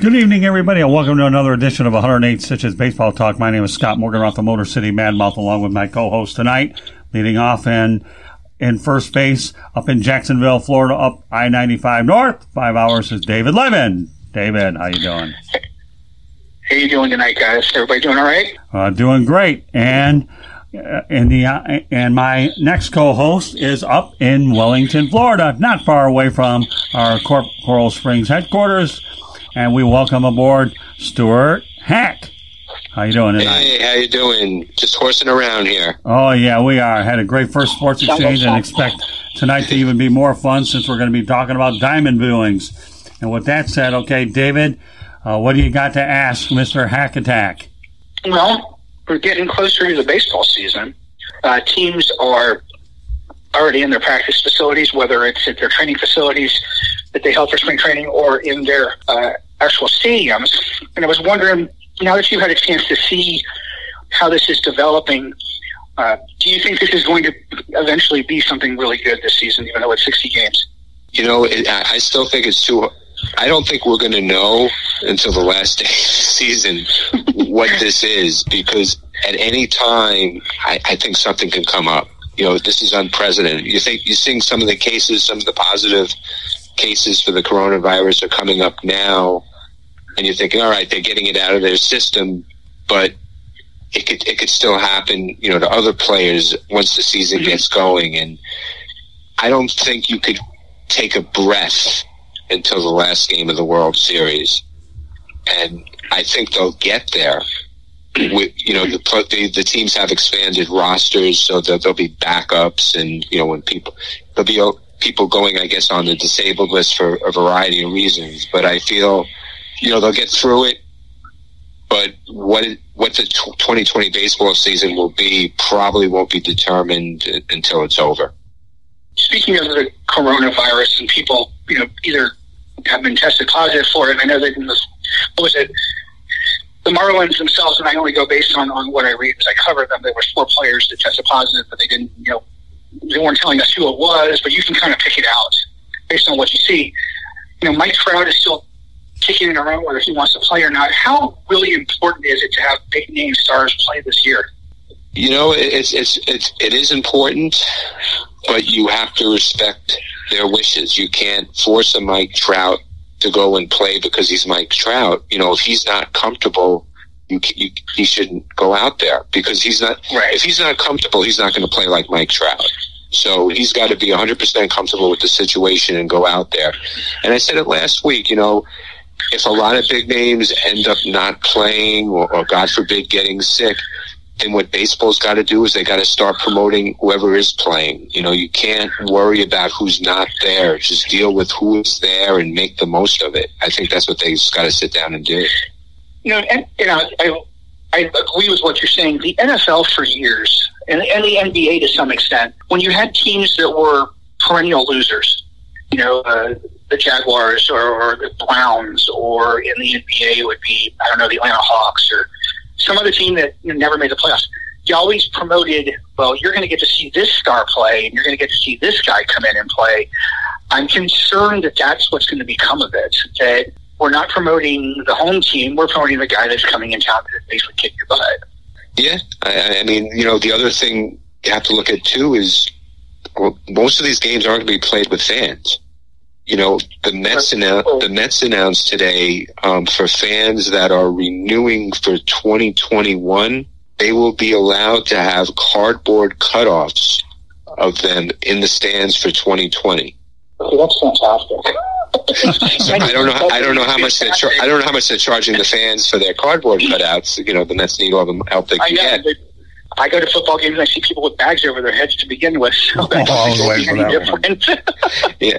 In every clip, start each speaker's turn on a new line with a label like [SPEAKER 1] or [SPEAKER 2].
[SPEAKER 1] Good evening, everybody, and welcome to another edition of 108 Stitches Baseball Talk. My name is Scott Morganroth the Motor City Madmouth, along with my co-host tonight, leading off in in first base up in Jacksonville, Florida, up I-95 North. Five hours is David Levin. David, how you doing?
[SPEAKER 2] How you doing tonight, guys? Everybody doing all right?
[SPEAKER 1] Uh, doing great. And uh, and the uh, and my next co-host is up in Wellington, Florida, not far away from our Cor- Coral Springs headquarters. And we welcome aboard Stuart Hack. How you doing tonight?
[SPEAKER 3] Hey, how you doing? Just horsing around here.
[SPEAKER 1] Oh yeah, we are. Had a great first sports exchange and expect tonight to even be more fun since we're going to be talking about diamond viewings. And with that said, okay, David, uh, what do you got to ask Mister Hack Attack?
[SPEAKER 2] Well, we're getting closer to the baseball season. Uh, teams are already in their practice facilities, whether it's at their training facilities that they held for spring training or in their uh, actual stadiums. And I was wondering, now that you've had a chance to see how this is developing, uh, do you think this is going to eventually be something really good this season, even though it's 60 games?
[SPEAKER 3] You know, it, I still think it's too. I don't think we're going to know until the last day of the season what this is because at any time, I, I think something can come up. You know, this is unprecedented. You think you're seeing some of the cases, some of the positive cases for the coronavirus are coming up now, and you're thinking, all right, they're getting it out of their system, but it could it could still happen, you know, to other players once the season mm-hmm. gets going. And I don't think you could take a breath until the last game of the World Series, and I think they'll get there. Mm-hmm. With, you know, the, the the teams have expanded rosters, so that there'll be backups, and you know, when people there'll be uh, people going, I guess, on the disabled list for a variety of reasons. But I feel, you know, they'll get through it. But what it, what the 2020 baseball season will be probably won't be determined until it's over.
[SPEAKER 2] Speaking of the coronavirus and people, you know, either have been tested positive for it. I know that in the what was it? The Marlins themselves, and I only go based on, on what I read because I cover them. There were four players that tested positive, but they didn't, you know, they weren't telling us who it was, but you can kind of pick it out based on what you see. You know, Mike Trout is still kicking it around whether he wants to play or not. How really important is it to have big name stars play this year?
[SPEAKER 3] You know, it's it's it's it is important, but you have to respect their wishes. You can't force a Mike Trout to go and play because he's Mike Trout. You know, if he's not comfortable, you, you he shouldn't go out there because he's not.
[SPEAKER 2] Right.
[SPEAKER 3] If he's not comfortable, he's not going to play like Mike Trout. So he's got to be 100% comfortable with the situation and go out there. And I said it last week, you know, if a lot of big names end up not playing or, or God forbid getting sick, then what baseball's got to do is they got to start promoting whoever is playing. You know, you can't worry about who's not there. Just deal with who is there and make the most of it. I think that's what they've got to sit down and do.
[SPEAKER 2] You know, and you know, I, I agree with what you're saying. The NFL for years, and, and the NBA to some extent, when you had teams that were perennial losers, you know, uh, the Jaguars or, or the Browns, or in the NBA it would be I don't know the Atlanta Hawks or some other team that you know, never made the playoffs. You always promoted, well, you're going to get to see this star play, and you're going to get to see this guy come in and play. I'm concerned that that's what's going to become of it. That we're not promoting the home team; we're promoting the guy that's coming in town to basically kick your butt.
[SPEAKER 3] Yeah, I, I mean, you know, the other thing you have to look at too is well, most of these games aren't going to be played with fans. You know, the Mets announced the Mets announced today um, for fans that are renewing for 2021, they will be allowed to have cardboard cutoffs of them in the stands for 2020.
[SPEAKER 2] Okay, that's fantastic.
[SPEAKER 3] so I don't know. How, I don't know how much they're. Char- I don't know how much they're charging the fans for their cardboard cutouts. You know, the Mets need all the help they can get.
[SPEAKER 2] I go to football games and I see people with bags over their heads to begin with. So that
[SPEAKER 1] Oh,
[SPEAKER 2] doesn't
[SPEAKER 1] wait
[SPEAKER 2] make
[SPEAKER 1] for
[SPEAKER 2] any
[SPEAKER 1] that
[SPEAKER 3] Yeah.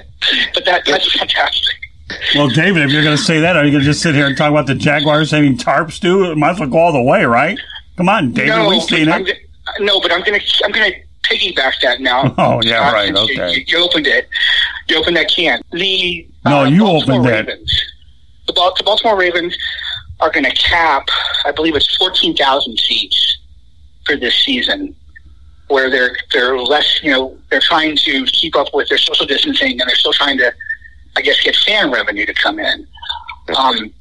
[SPEAKER 2] but that that's fantastic.
[SPEAKER 1] Well, David, if you're going to say that, are you going to just sit here and talk about the Jaguars having tarps too? Might as well go all the way, right? Come on, David,
[SPEAKER 2] no,
[SPEAKER 1] we've seen
[SPEAKER 2] I'm
[SPEAKER 1] it.
[SPEAKER 2] go- no, but I'm gonna I'm gonna piggyback that now.
[SPEAKER 1] Oh, yeah,
[SPEAKER 2] Uh,
[SPEAKER 1] right,
[SPEAKER 2] you-
[SPEAKER 1] okay.
[SPEAKER 2] You, you opened it. You opened that can. The
[SPEAKER 1] No,
[SPEAKER 2] uh,
[SPEAKER 1] you
[SPEAKER 2] Baltimore
[SPEAKER 1] opened it.
[SPEAKER 2] Ravens. The, the Baltimore Ravens are going to cap. I believe it's fourteen thousand seats for this season. Where they're they're less, you know, they're trying to keep up with their social distancing, and they're still trying to, I guess, get fan revenue to come in. Um,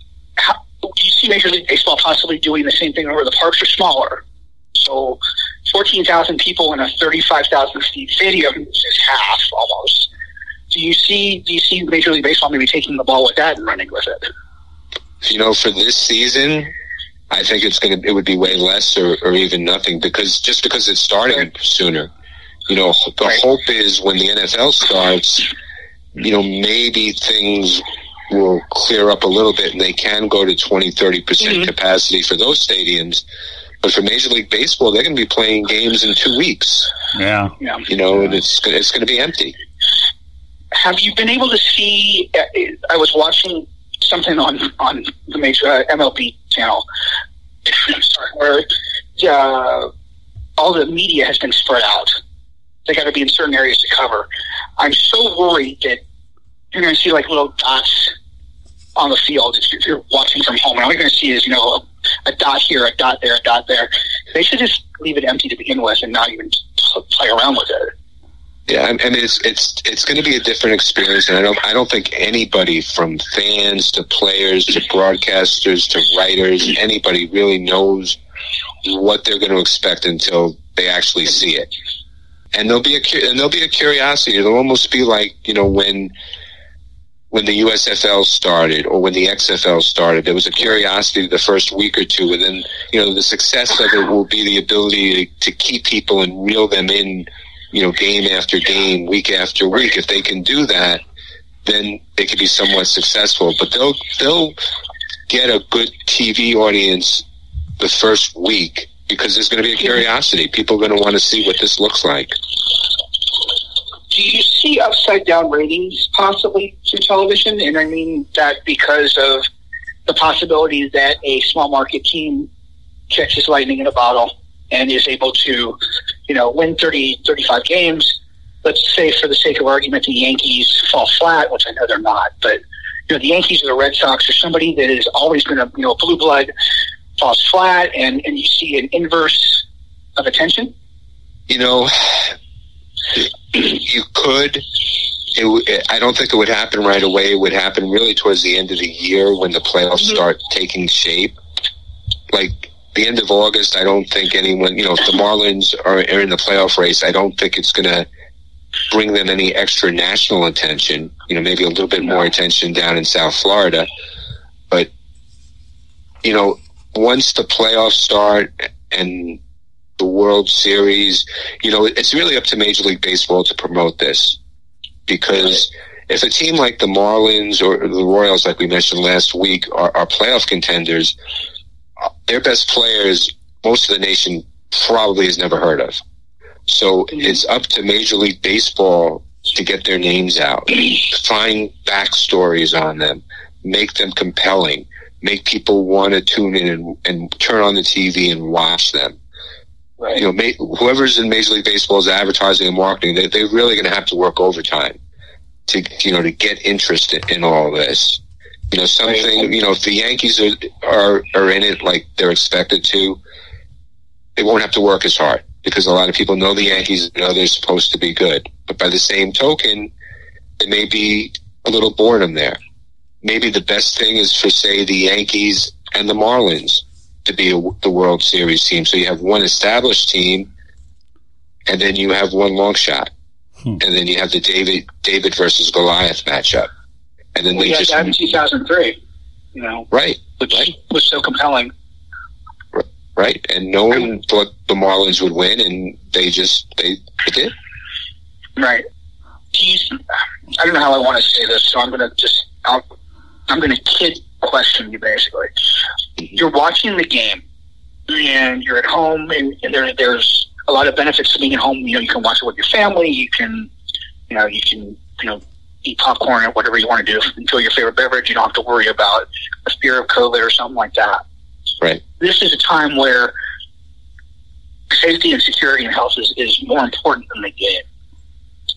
[SPEAKER 2] do you see Major League Baseball possibly doing the same thing where the parks are smaller? So 14,000 people in a 35,000 seat stadium is half almost. Do you see do you see Major League Baseball maybe taking the ball with that and running with it?
[SPEAKER 3] You know, for this season, I think it's going to it would be way less or, or even nothing because just because it's starting sooner. You know, the right. hope is when the NFL starts, you know, maybe things will clear up a little bit and they can go to 20, 30% mm-hmm. capacity for those stadiums. But for Major League Baseball, they're going to be playing games in two weeks.
[SPEAKER 1] Yeah.
[SPEAKER 2] yeah.
[SPEAKER 3] You know, and it's, it's going to be empty.
[SPEAKER 2] Have you been able to see? I was watching something on on the major uh, MLB channel, sorry, where uh, all the media has been spread out. They got to be in certain areas to cover. I'm so worried that you're going to see like little dots on the field if you're watching from home. And all you're going to see is you know a, a dot here, a dot there, a dot there. They should just leave it empty to begin with and not even play around with it.
[SPEAKER 3] Yeah, I mean it's it's it's going to be a different experience, and I don't I don't think anybody from fans to players to broadcasters to writers anybody really knows what they're going to expect until they actually see it. And there'll be a and there'll be a curiosity. It'll almost be like you know when when the USFL started or when the XFL started. There was a curiosity the first week or two, and then you know the success of it will be the ability to, to keep people and reel them in, you know, game after game, week after week. If they can do that, then they could be somewhat successful. But they'll they'll get a good TV audience the first week because there's going to be a curiosity. People are going to want to see what this looks like
[SPEAKER 2] do you see upside down ratings possibly through television? And I mean that because of the possibility that a small market team catches lightning in a bottle and is able to, you know, win 30, 35 games. Let's say, for the sake of argument, the Yankees fall flat, which I know they're not, but you know, the Yankees or the Red Sox or somebody that has always been a you know blue blood falls flat, and and you see an inverse of attention.
[SPEAKER 3] You know, you could. It, I don't think it would happen right away. It would happen really towards the end of the year when the playoffs mm-hmm. start taking shape. Like the end of August, I don't think anyone, you know, if the Marlins are, are in the playoff race, I don't think it's going to bring them any extra national attention. You know, maybe a little bit more attention down in South Florida. But, you know, once the playoffs start and the World Series. You know, it's really up to Major League Baseball to promote this because if a team like the Marlins or the Royals, like we mentioned last week, are, are playoff contenders, their best players, most of the nation probably has never heard of. So mm-hmm. it's up to Major League Baseball to get their names out, find backstories on them, make them compelling, make people want to tune in and, and turn on the TV and watch them. Right. You know, ma- whoever's in Major League Baseball's advertising and marketing, they, they're really going to have to work overtime to, you know, to get interest in, in all this. You know, something, you know, if the Yankees are, are, are in it like they're expected to, they won't have to work as hard because a lot of people know the Yankees know they're supposed to be good. But by the same token, there may be a little boredom there. Maybe the best thing is for, say, the Yankees and the Marlins to be a, the World Series team. So you have one established team, and then you have one long shot, hmm. and then you have the David David versus Goliath matchup, and then
[SPEAKER 2] well,
[SPEAKER 3] they just
[SPEAKER 2] that in 2003. You know,
[SPEAKER 3] right,
[SPEAKER 2] which
[SPEAKER 3] right.
[SPEAKER 2] was so compelling.
[SPEAKER 3] Right, and no one um, thought the Marlins would win, and they just they, they did.
[SPEAKER 2] Right. You, I don't know how I want to say this, so I'm going to just I'll, I'm going to kid question you basically. Mm-hmm. You're watching the game and you're at home and, and there, there's a lot of benefits to being at home. You know, you can watch it with your family. You can, you know, you can, you know, eat popcorn or whatever you want to do. Enjoy your favorite beverage. You don't have to worry about a fear of COVID or something like that.
[SPEAKER 3] Right.
[SPEAKER 2] This is a time where safety and security and health is, is more important than the game.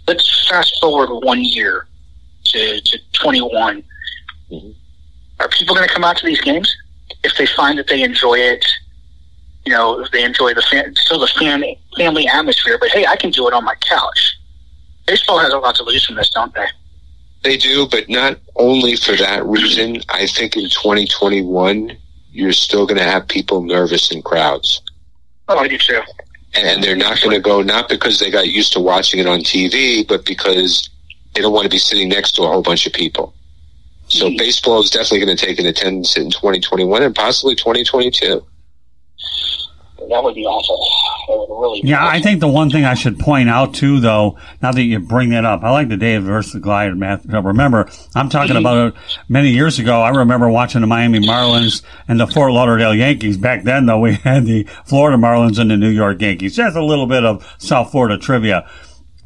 [SPEAKER 2] Let's fast forward one year to, to 21. Mm-hmm are people going to come out to these games if they find that they enjoy it? You know, if they enjoy the fan, still the fan, family atmosphere, but hey, I can do it on my couch. Baseball has a lot to lose from this, don't they?
[SPEAKER 3] They do, but not only for that reason. I think in 2021, you're still going to have people nervous in crowds.
[SPEAKER 2] Oh, I do too.
[SPEAKER 3] And they're not going to go, not because they got used to watching it on TV, but because they don't want to be sitting next to a whole bunch of people. So
[SPEAKER 2] Mm.
[SPEAKER 3] baseball is definitely going to take an attendance in 2021 and possibly 2022.
[SPEAKER 2] That would be awful. Really be
[SPEAKER 1] Yeah, I think the one thing I should point out too, though, now that you bring that up, I like the Dave versus Goliath matchup. Remember, I'm talking about it many years ago. I remember watching the Miami Marlins and the Fort Lauderdale Yankees. Back then, though, we had the Florida Marlins and the New York Yankees. Just a little bit of South Florida trivia.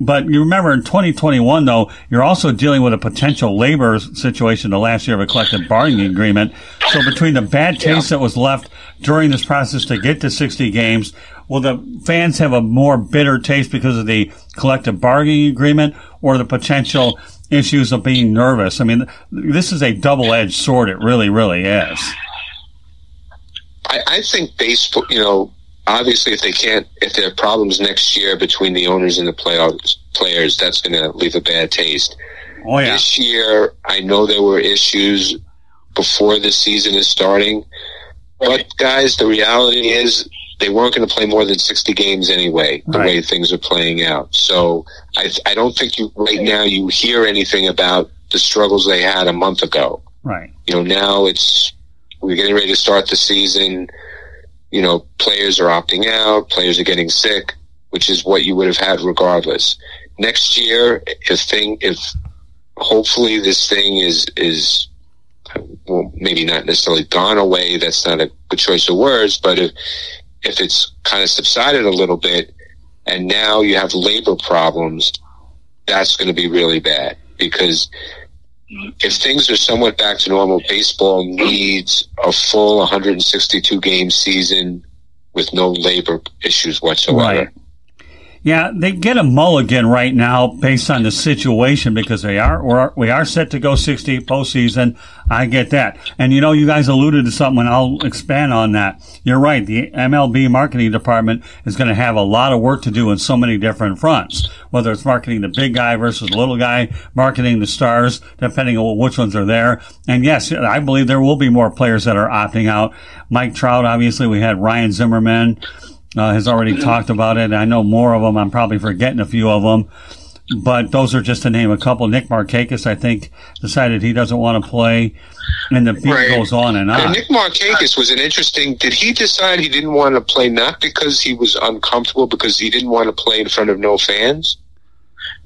[SPEAKER 1] But you remember in 2021, though, you're also dealing with a potential labor situation the last year of a collective bargaining agreement. So between the bad taste that was left during this process to get to 60 games, will the fans have a more bitter taste because of the collective bargaining agreement or the potential issues of being nervous? I mean, this is a double-edged sword. It really, really is.
[SPEAKER 3] I, I think baseball, you know, obviously if they can't, if there are problems next year between the owners and the playoffs, players, that's going to leave a bad taste.
[SPEAKER 1] Oh yeah.
[SPEAKER 3] This year, I know there were issues before the season is starting, but guys, the reality is they weren't going to play more than 60 games anyway, the
[SPEAKER 1] Right.
[SPEAKER 3] way things are playing out. So I, I don't think you, right now, you hear anything about the struggles they had a month ago.
[SPEAKER 1] Right.
[SPEAKER 3] You know, now it's, we're getting ready to start the season. You know, players are opting out, players are getting sick, which is what you would have had regardless. Next year, if thing, if hopefully this thing is, is, well, maybe not necessarily gone away. That's not a good choice of words, but if, if it's kind of subsided a little bit and now you have labor problems, that's going to be really bad because if things are somewhat back to normal, baseball needs a full 162 game season with no labor issues whatsoever.
[SPEAKER 1] Right. Yeah, they get a mulligan right now based on the situation because they are we're, we are set to go 60 postseason. I get that, and you know, you guys alluded to something, and I'll expand on that. You're right. The MLB marketing department is going to have a lot of work to do in so many different fronts. Whether it's marketing the big guy versus the little guy, marketing the stars, depending on which ones are there. And yes, I believe there will be more players that are opting out. Mike Trout, obviously, we had Ryan Zimmerman uh, has already talked about it. I know more of them. I'm probably forgetting a few of them, but those are just to name a couple. Nick Markakis, I think, decided he doesn't want to play, and the beat
[SPEAKER 2] Right.
[SPEAKER 1] goes on and
[SPEAKER 3] And
[SPEAKER 1] on.
[SPEAKER 3] Nick Markakis was an interesting. Did he decide he didn't want to play not because he was uncomfortable, because he didn't want to play in front of no fans?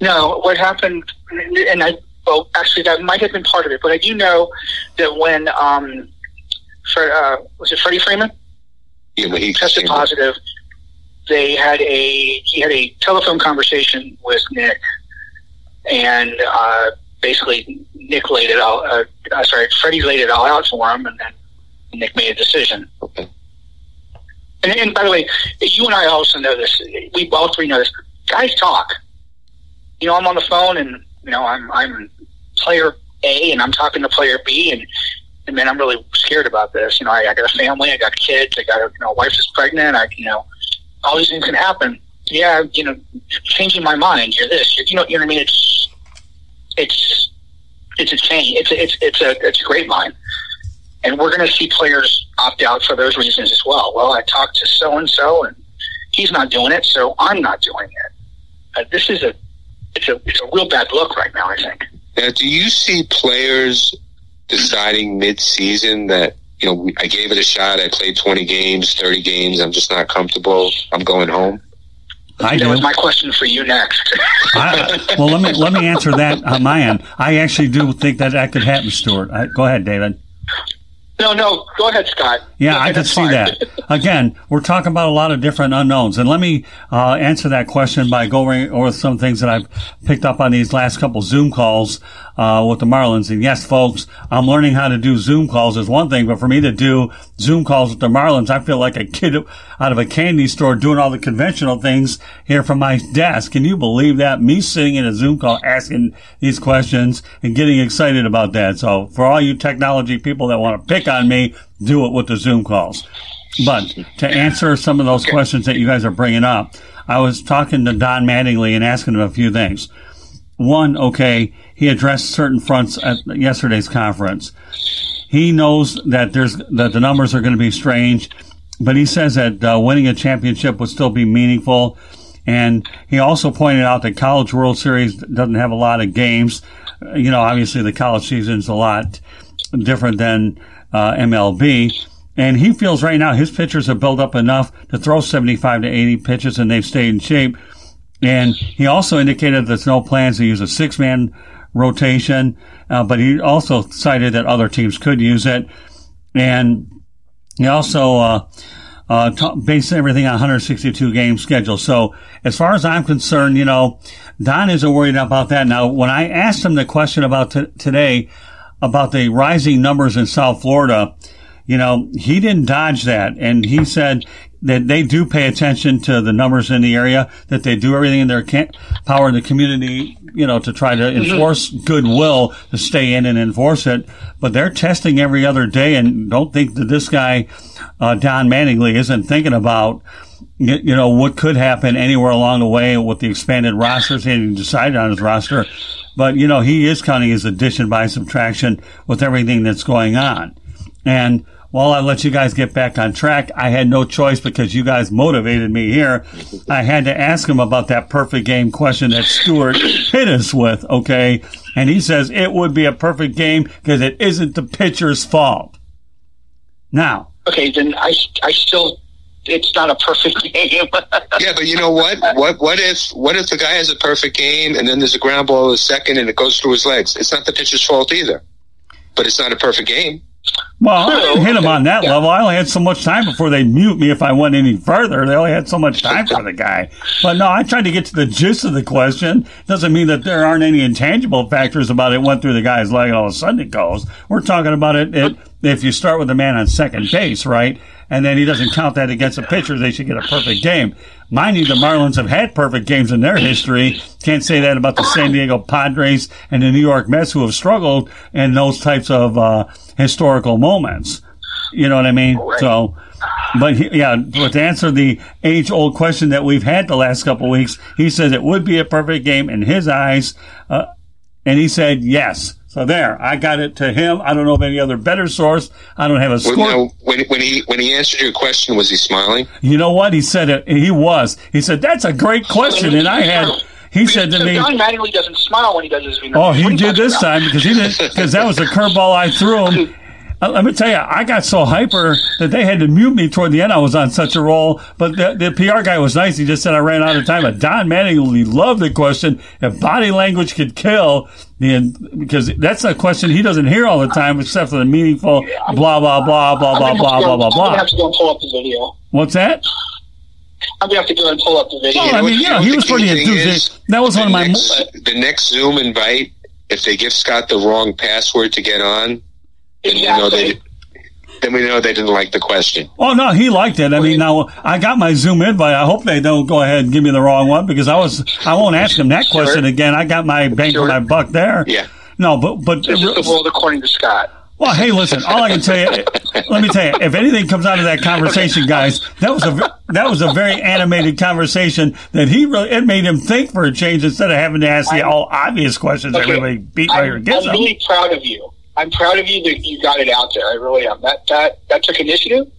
[SPEAKER 2] No, what happened, and I, well, actually, that might have been part of it, but I do know that when, um, Fred, uh, was it Freddie Freeman
[SPEAKER 3] You know, he
[SPEAKER 2] tested positive, they had a, he had a telephone conversation with Nick, and, uh, basically Nick laid it all, uh, uh, sorry, Freddie laid it all out for him, and then Nick made a decision.
[SPEAKER 3] Okay.
[SPEAKER 2] And, and by the way, you and I also know this. We all three know this. Guys talk. You know, I'm on the phone, and you know, I'm I'm player A, and I'm talking to player B, and and man, I'm really scared about this. You know, I, I got a family, I got kids, I got a you know, wife is pregnant. I you know, all these things can happen. Yeah, you know, changing my mind. You're this. You're, you know, you know what I mean? It's it's it's a change. It's a, it's it's a it's a grapevine and we're going to see players opt out for those reasons as well. Well, I talked to so and so, and he's not doing it, so I'm not doing it. Uh, this is a it's a it's a real bad look right now. I think.
[SPEAKER 3] Now, do you see players deciding mid-season that you know I gave it a shot, I played 20 games, 30 games, I'm just not comfortable, I'm going home?
[SPEAKER 1] I
[SPEAKER 2] that
[SPEAKER 1] do.
[SPEAKER 2] was my question for you next.
[SPEAKER 1] I, well, let me let me answer that on my end. I actually do think that that could happen, Stuart. I, go ahead, David.
[SPEAKER 2] no, no, go ahead, Scott.
[SPEAKER 1] Yeah,
[SPEAKER 2] Okay,
[SPEAKER 1] I could
[SPEAKER 2] that's
[SPEAKER 1] see
[SPEAKER 2] fine.
[SPEAKER 1] that. Again, we're talking about a lot of different unknowns, and let me uh, answer that question by going over some things that I've picked up on these last couple Zoom calls uh, with the Marlins. And yes, folks, I'm learning how to do Zoom calls is one thing, but for me to do Zoom calls with the Marlins, I feel like a kid out of a candy store doing all the conventional things here from my desk. Can you believe that? Me sitting in a Zoom call asking these questions and getting excited about that. So for all you technology people that want to pick on me, do it with the Zoom calls. But to answer some of those questions that you guys are bringing up, I was talking to Don Mattingly and asking him a few things. One, okay, he addressed certain fronts at yesterday's conference. he knows that there's that the numbers are going to be strange, but he says that uh, winning a championship would still be meaningful. And he also pointed out that College World Series doesn't have a lot of games. You know, obviously the college season's a lot different than uh, MLB. And he feels right now his pitchers have built up enough to throw 75 to 80 pitches and they've stayed in shape. And he also indicated there's no plans to use a six man rotation, uh, but he also cited that other teams could use it. And he also, uh, uh, t- based everything on 162 game schedule. So as far as I'm concerned, you know, Don isn't worried about that. Now, when I asked him the question about t- today about the rising numbers in South Florida, you know, he didn't dodge that. And he said that they do pay attention to the numbers in the area, that they do everything in their power in the community, you know, to try to mm-hmm. enforce goodwill to stay in and enforce it. But they're testing every other day and don't think that this guy, uh, Don Mattingly isn't thinking about, you know, what could happen anywhere along the way with the expanded rosters. He hadn't decided on his roster. But, you know, he is counting his addition by subtraction with everything that's going on. And while I let you guys get back on track, I had no choice because you guys motivated me here. I had to ask him about that perfect game question that Stuart hit us with, okay? And he says it would be a perfect game because it isn't the pitcher's fault. Now.
[SPEAKER 2] Okay, then I, I still it's not a perfect game.
[SPEAKER 3] yeah, but you know what? What what if what if the guy has a perfect game and then there's a ground ball to second and it goes through his legs? It's not the pitcher's fault either. But it's not a perfect game.
[SPEAKER 1] Well, I didn't hit him on that yeah. level. I only had so much time before they mute me if I went any further. They only had so much time for the guy. But no, I tried to get to the gist of the question. Doesn't mean that there aren't any intangible factors about it went through the guy's leg and all of a sudden it goes. We're talking about it, it if you start with a man on second base, right? And then he doesn't count that against a pitcher, they should get a perfect game. Mind you, the Marlins have had perfect games in their history. Can't say that about the San Diego Padres and the New York Mets who have struggled in those types of uh, historical moments. You know what I mean? So, but he, yeah, but to answer the age old question that we've had the last couple of weeks, he says it would be a perfect game in his eyes. Uh, and he said yes. So there, I got it to him. I don't know of any other better source. I don't have a score. Well, no,
[SPEAKER 3] when, when he when he answered your question, was he smiling?
[SPEAKER 1] You know what? He said it. He was. He said that's a great question, and I had. He said to me,
[SPEAKER 2] "Don Mattingly doesn't smile when he does his."
[SPEAKER 1] Oh, he did this time because he did because that was a curveball I threw him, Uh, let me tell you, I got so hyper that they had to mute me toward the end. I was on such a roll, but the, the PR guy was nice. He just said I ran out of time. But Don Mattingly loved the question if body language could kill, because that's a question he doesn't hear all the time, except for the meaningful blah blah blah blah blah blah blah blah blah.
[SPEAKER 2] I'm gonna have to go and pull up the video.
[SPEAKER 1] What's that?
[SPEAKER 2] I'm gonna have to go and pull up the video.
[SPEAKER 1] Well, I mean, yeah, he was pretty enthusiastic. That was one of my.
[SPEAKER 3] Next, the next Zoom invite, if they give Scott the wrong password to get on, then exactly. you know they then we know they didn't like the question.
[SPEAKER 1] Oh no, he liked it. I mean, now I got my Zoom invite. I hope they don't go ahead and give me the wrong one because I was I won't ask him that sure. question again. I got my bank sure. my buck there.
[SPEAKER 3] Yeah.
[SPEAKER 1] No, but but
[SPEAKER 2] this is the world according to Scott.
[SPEAKER 1] Well, hey, listen. All I can tell you, let me tell you, if anything comes out of that conversation, guys, that was a that was a very animated conversation. That he really it made him think for a change instead of having to ask the all obvious questions okay. everybody beat by your
[SPEAKER 2] gets I'm really proud of you I'm proud of you that you got it out there. I really am. That that that took initiative,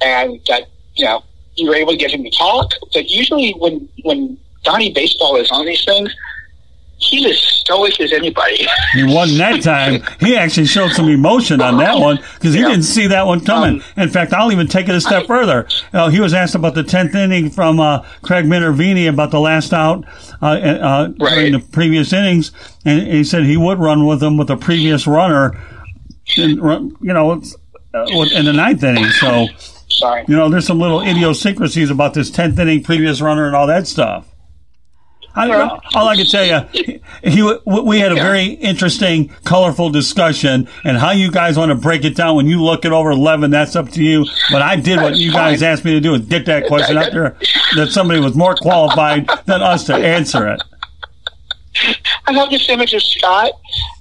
[SPEAKER 2] and that you know you were able to get him to talk. That usually when when Donnie Baseball is on these things, he's as stoic as anybody.
[SPEAKER 1] he wasn't that time. He actually showed some emotion on that one because he yeah. didn't see that one coming. Um, In fact, I'll even take it a step I, further. Uh, he was asked about the tenth inning from uh, Craig Minervini about the last out uh, uh right. during the previous innings, and he said he would run with him with the previous runner. And, you know, uh, in the ninth inning. So,
[SPEAKER 2] Sorry.
[SPEAKER 1] you know, there's some little idiosyncrasies about this tenth inning previous runner and all that stuff. I, all I can tell you, he, we had a very interesting, colorful discussion, and how you guys want to break it down when you look it over eleven, that's up to you. But I did what you guys asked me to do, and get that question out there that somebody was more qualified than us to answer it.
[SPEAKER 2] I have this image of Scott,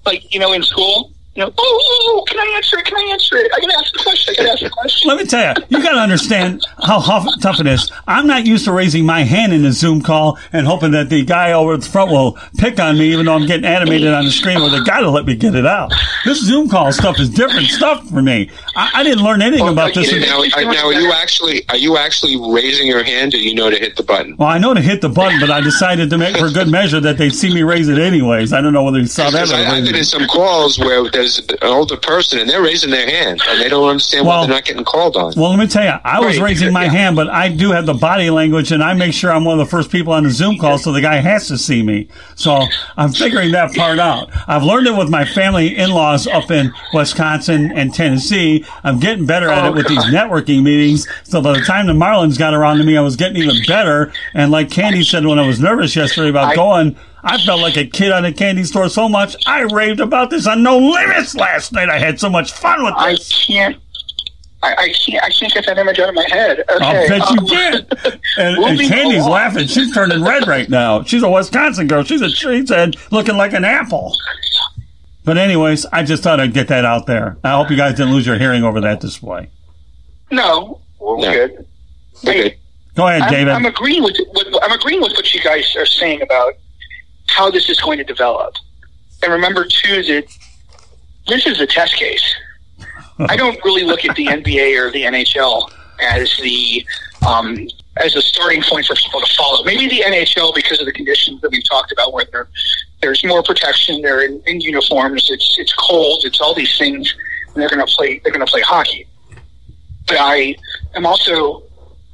[SPEAKER 2] like you know, in school, you know, oh, oh, oh, can I answer it? Can I answer it? I can ask a question. I can ask a question.
[SPEAKER 1] Let me tell you, you got to understand how huff, tough it is. I'm not used to raising my hand in a Zoom call and hoping that the guy over the front will pick on me, even though I'm getting animated on the screen. Where they got to let me get it out. This Zoom call stuff is different stuff for me. I, I didn't learn anything
[SPEAKER 2] Well,
[SPEAKER 1] about this.
[SPEAKER 2] get it.
[SPEAKER 3] Now, are, now, are you actually are you actually raising your hand, or you know to hit the button?
[SPEAKER 1] Well, I know to hit the button, but I decided to make for good measure that they'd see me raise it anyways. I don't know whether you saw that. Or
[SPEAKER 3] I, I've been in some calls where there's an older person and they're raising their hand and they don't understand
[SPEAKER 1] Well-
[SPEAKER 3] why they're not getting called on.
[SPEAKER 1] Well, let me tell you, I was raising my
[SPEAKER 2] Yeah.
[SPEAKER 1] hand, but I do have the body language, and I make sure I'm one of the first people on the Zoom call, so the guy has to see me. So I'm figuring that part out. I've learned it with my family in-laws up in Wisconsin and Tennessee. I'm getting better at
[SPEAKER 2] Oh,
[SPEAKER 1] it with these networking meetings. So by the time the Marlins got around to me, I was getting even better. And like Candy said when I was nervous yesterday about
[SPEAKER 2] I-
[SPEAKER 1] going, I felt like a kid at a candy store so much. I raved about this on No Limits last night. I had so much fun with this.
[SPEAKER 2] I
[SPEAKER 1] this.
[SPEAKER 2] can't. I, I can't. I can't get that image out of my head. Okay.
[SPEAKER 1] I'll bet you
[SPEAKER 2] um,
[SPEAKER 1] can. And, and Candy's
[SPEAKER 2] along.
[SPEAKER 1] laughing. She's turning red right now. She's a Wisconsin girl. She's a she's head looking like an apple. But anyways, I just thought I'd get that out there. I hope you guys didn't lose your hearing over that display.
[SPEAKER 2] No, we're
[SPEAKER 3] No.
[SPEAKER 2] good.
[SPEAKER 3] Okay.
[SPEAKER 1] Go ahead,
[SPEAKER 2] I'm,
[SPEAKER 1] David.
[SPEAKER 2] I'm agreeing with, with I'm agreeing with what you guys are saying about how this is going to develop. And remember too that this is a test case. I don't really look at the NBA or the NHL as the um, as a starting point for people to follow. Maybe the NHL because of the conditions that we've talked about, where there, there's more protection, they're in, in uniforms, it's it's cold, it's all these things, and they're going to play they're going to play hockey. But I am also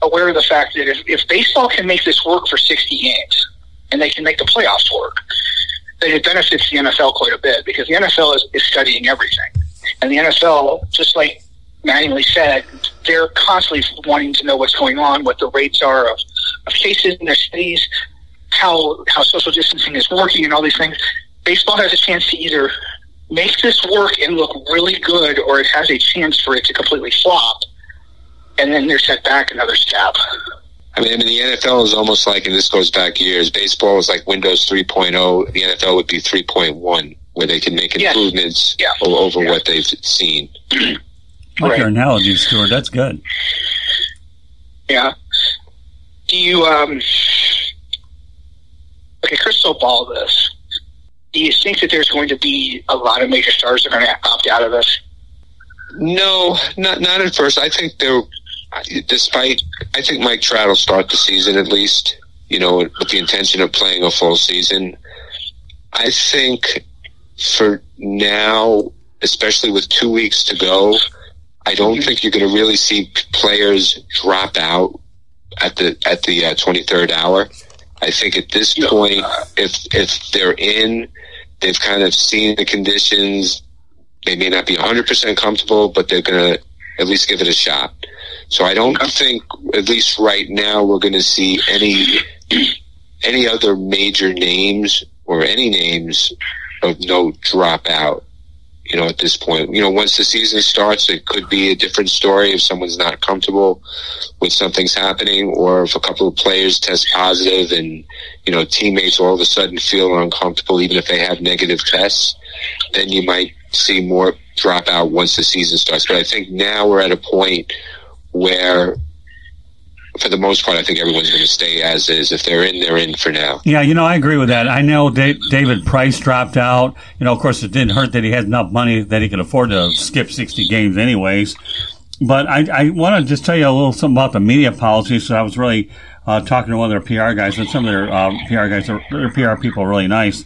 [SPEAKER 2] aware of the fact that if, if baseball can make this work for 60 games and they can make the playoffs work, then it benefits the NFL quite a bit because the NFL is, is studying everything. And the NFL, just like Mattingly said, they're constantly wanting to know what's going on, what the rates are of, of cases in their cities, how, how social distancing is working, and all these things. Baseball has a chance to either make this work and look really good, or it has a chance for it to completely flop and then they're set back another step.
[SPEAKER 3] I mean, I mean, the NFL is almost like, and this goes back years. Baseball is like Windows 3.0. The NFL would be 3.1, where they can make
[SPEAKER 2] Yes.
[SPEAKER 3] improvements
[SPEAKER 2] Yeah.
[SPEAKER 3] o- over
[SPEAKER 2] Yeah.
[SPEAKER 3] what they've seen.
[SPEAKER 1] like
[SPEAKER 2] right.
[SPEAKER 1] your analogy, Stuart. That's good.
[SPEAKER 2] Yeah. Do you um? Okay, crystal ball this. Do you think that there's going to be a lot of major stars that are going to opt out of this?
[SPEAKER 3] No, not not at first. I think they're, despite, I think Mike Trout will start the season at least. You know, with the intention of playing a full season. I think for now, especially with two weeks to go, I don't think you're going to really see players drop out at the at the uh, 23rd hour. I think at this point, if if they're in, they've kind of seen the conditions. They may not be 100% comfortable, but they're going to at least give it a shot. So I don't think, at least right now, we're going to see any any other major names or any names of no dropout. You know, at this point, you know, once the season starts, it could be a different story if someone's not comfortable with something's happening, or if a couple of players test positive and you know teammates all of a sudden feel uncomfortable, even if they have negative tests. Then you might see more drop out once the season starts. But I think now we're at a point where for the most part, I think everyone's going to stay as is. If they're in, they're in for now.
[SPEAKER 1] Yeah, you know, I agree with that. I know Da- David Price dropped out. You know, of course, it didn't hurt that he had enough money that he could afford to skip 60 games anyways. But I, I want to just tell you a little something about the media policy. So I was really uh, talking to one of their PR guys, and some of their uh, PR guys, their PR people are really nice.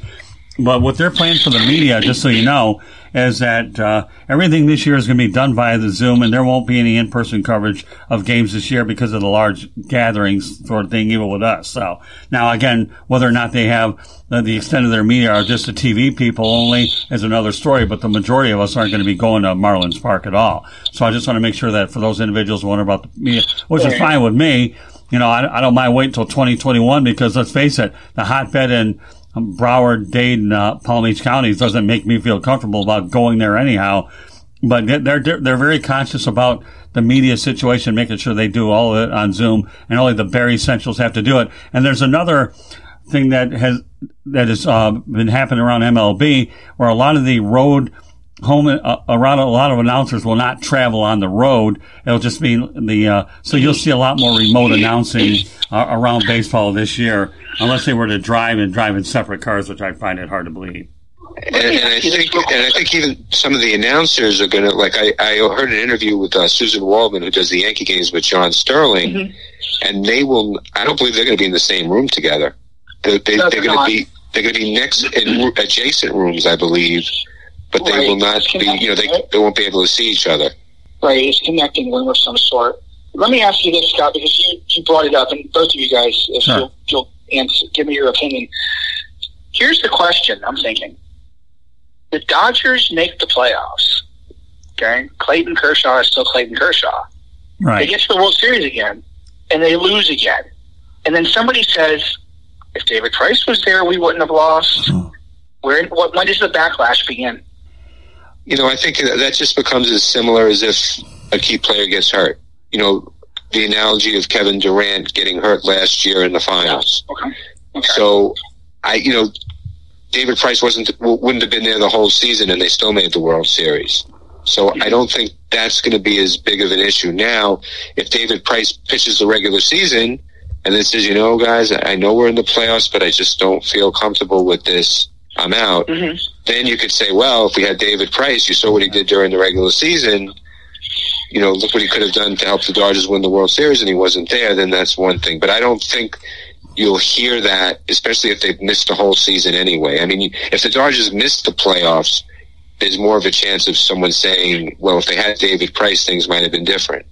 [SPEAKER 1] But what they're planning for the media, just so you know, is that uh, everything this year is going to be done via the Zoom, and there won't be any in-person coverage of games this year because of the large gatherings sort of thing, even with us. So now, again, whether or not they have uh, the extent of their media are just the TV people only is another story. But the majority of us aren't going to be going to Marlins Park at all. So I just want to make sure that for those individuals who wonder about the media, which is fine with me. You know, I, I don't mind waiting until 2021 because let's face it, the hotbed in um, Broward, Dade, uh, Palm Beach counties doesn't make me feel comfortable about going there anyhow. But they're, they're, very conscious about the media situation, making sure they do all of it on Zoom and only the very essentials have to do it. And there's another thing that has, that has, uh, been happening around MLB where a lot of the road home uh, around a lot of announcers will not travel on the road. It'll just be the uh, so you'll see a lot more remote announcing uh, around baseball this year, unless they were to drive and drive in separate cars, which I find it hard to believe.
[SPEAKER 3] And, and, I think, and I think even some of the announcers are going to like. I, I heard an interview with uh, Suzyn Waldman, who does the Yankee games with John Sterling, mm-hmm. and they will. I don't believe they're going to be in the same room together. They're, they, are going to be they're going to be next in adjacent rooms, I believe, but they right. will not be. You know, they they won't be able to see each other.
[SPEAKER 2] Right, it's connecting room of some sort. Let me ask you this, Scott, because you, you brought it up, and both of you guys, if sure. you'll, you'll answer, give me your opinion. Here's the question I'm thinking the Dodgers make the playoffs. Okay, Clayton Kershaw is still Clayton Kershaw.
[SPEAKER 1] Right.
[SPEAKER 2] They get to the World Series again, and they lose again. And then somebody says, if David Price was there, we wouldn't have lost. Hmm. Where? What, when does the backlash begin?
[SPEAKER 3] You know, I think that just becomes as similar as if a key player gets hurt. You know, the analogy of Kevin Durant getting hurt last year in the finals.
[SPEAKER 2] Yeah. Okay. okay.
[SPEAKER 3] So, I, you know, David Price wasn't wouldn't have been there the whole season, and they still made the World Series. So I don't think that's going to be as big of an issue now. If David Price pitches the regular season and then says, you know, guys, I know we're in the playoffs, but I just don't feel comfortable with this. I'm out. Mm-hmm. Then you could say, well, if we had David Price, you saw what he did during the regular season. You know, look what he could have done to help the Dodgers win the World Series, and he wasn't there. Then that's one thing. But I don't think you'll hear that, especially if they've missed the whole season anyway. I mean, if the Dodgers missed the playoffs, there's more of a chance of someone saying, well, if they had David Price, things might have been different.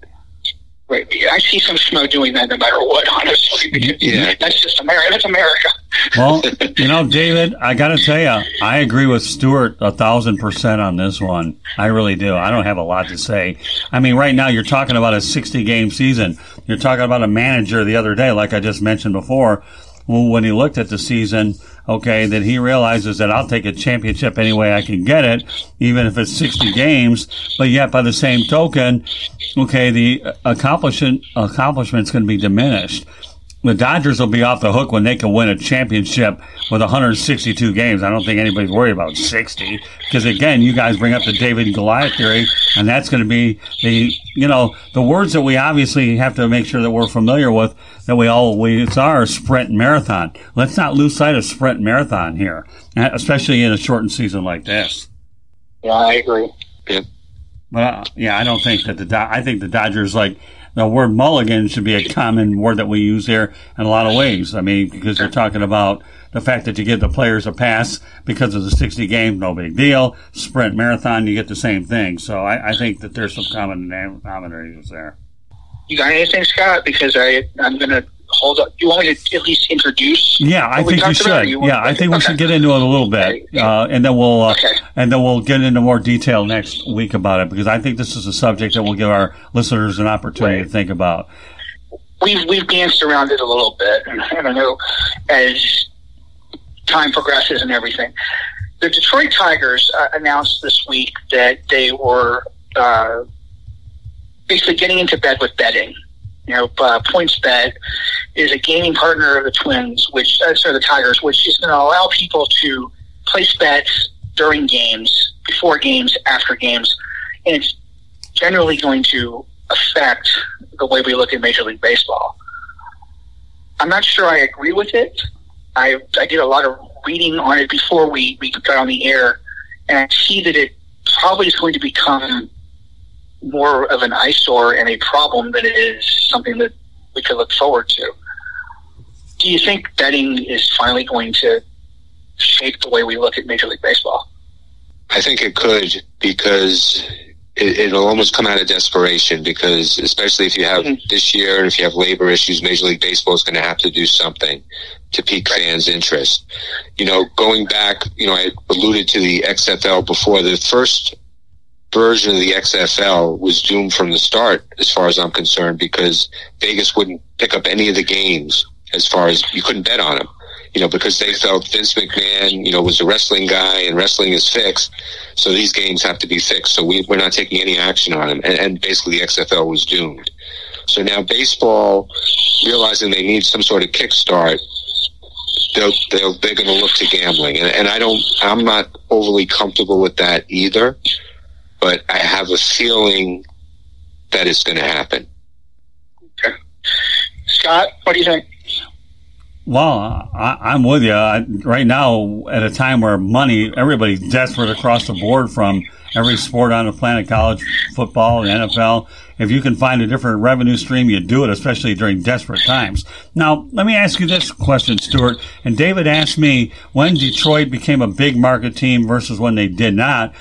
[SPEAKER 2] Right. I see some Schmo doing that no matter what, honestly. Yeah. That's just America. That's America.
[SPEAKER 1] Well, you know, David, I got to tell you, I agree with Stuart a thousand percent on this one. I really do. I don't have a lot to say. I mean, right now you're talking about a 60 game season. You're talking about a manager the other day, like I just mentioned before, when he looked at the season, okay, that he realizes that I'll take a championship any way I can get it, even if it's 60 games. But yet, by the same token, okay, the uh, accomplishment accomplishment's going to be diminished the Dodgers will be off the hook when they can win a championship with 162 games. I don't think anybody's worried about 60 because again, you guys bring up the David and Goliath theory, and that's going to be the you know the words that we obviously have to make sure that we're familiar with that we all we it's our sprint marathon. Let's not lose sight of sprint marathon here, especially in a shortened season like this.
[SPEAKER 2] Yeah, I agree.
[SPEAKER 3] Yeah.
[SPEAKER 1] But uh, yeah, I don't think that the I think the Dodgers like the word mulligan should be a common word that we use here in a lot of ways. I mean, because you're talking about the fact that you give the players a pass because of the 60 game, no big deal. Sprint marathon, you get the same thing. So I, I think that there's some common denominators there.
[SPEAKER 2] You got anything, Scott? Because I, I'm going to hold up. You want me to at least introduce?
[SPEAKER 1] Yeah, I think you should. You yeah, I think we should get into it a little bit, uh, and then we'll uh, okay. and then we'll get into more detail next week about it because I think this is a subject that will give our listeners an opportunity right. to think about.
[SPEAKER 2] We've we've danced around it a little bit, and I know as time progresses and everything. The Detroit Tigers uh, announced this week that they were uh, basically getting into bed with betting you know, uh, PointsBet is a gaming partner of the Twins, which uh, sorry, the Tigers, which is going to allow people to place bets during games, before games, after games, and it's generally going to affect the way we look at Major League Baseball. I'm not sure I agree with it. I I did a lot of reading on it before we, we got on the air, and I see that it probably is going to become more of an eyesore and a problem than it is something that we could look forward to. Do you think betting is finally going to shape the way we look at Major League Baseball?
[SPEAKER 3] I think it could because it, will almost come out of desperation because especially if you have mm-hmm. this year and if you have labor issues, Major League Baseball is going to have to do something to pique fans' interest. You know, going back, you know, I alluded to the XFL before. The first version of the XFL was doomed from the start, as far as I'm concerned, because Vegas wouldn't pick up any of the games as far as you couldn't bet on them. You know, because they felt Vince McMahon, you know, was a wrestling guy and wrestling is fixed. So these games have to be fixed. So we, we're not taking any action on them. And, and basically the XFL was doomed. So now baseball, realizing they need some sort of kickstart, they're they're, they're going to look to gambling, and, and I don't. I'm not overly comfortable with that either. But I have a feeling that it's going to happen.
[SPEAKER 2] Okay. Scott, what do you think?
[SPEAKER 1] Well, I, am with you. I, right now, at a time where money, everybody's desperate across the board from every sport on the planet, college football, the NFL. If you can find a different revenue stream, you do it, especially during desperate times. Now, let me ask you this question, Stuart. And David asked me when Detroit became a big market team versus when they did not.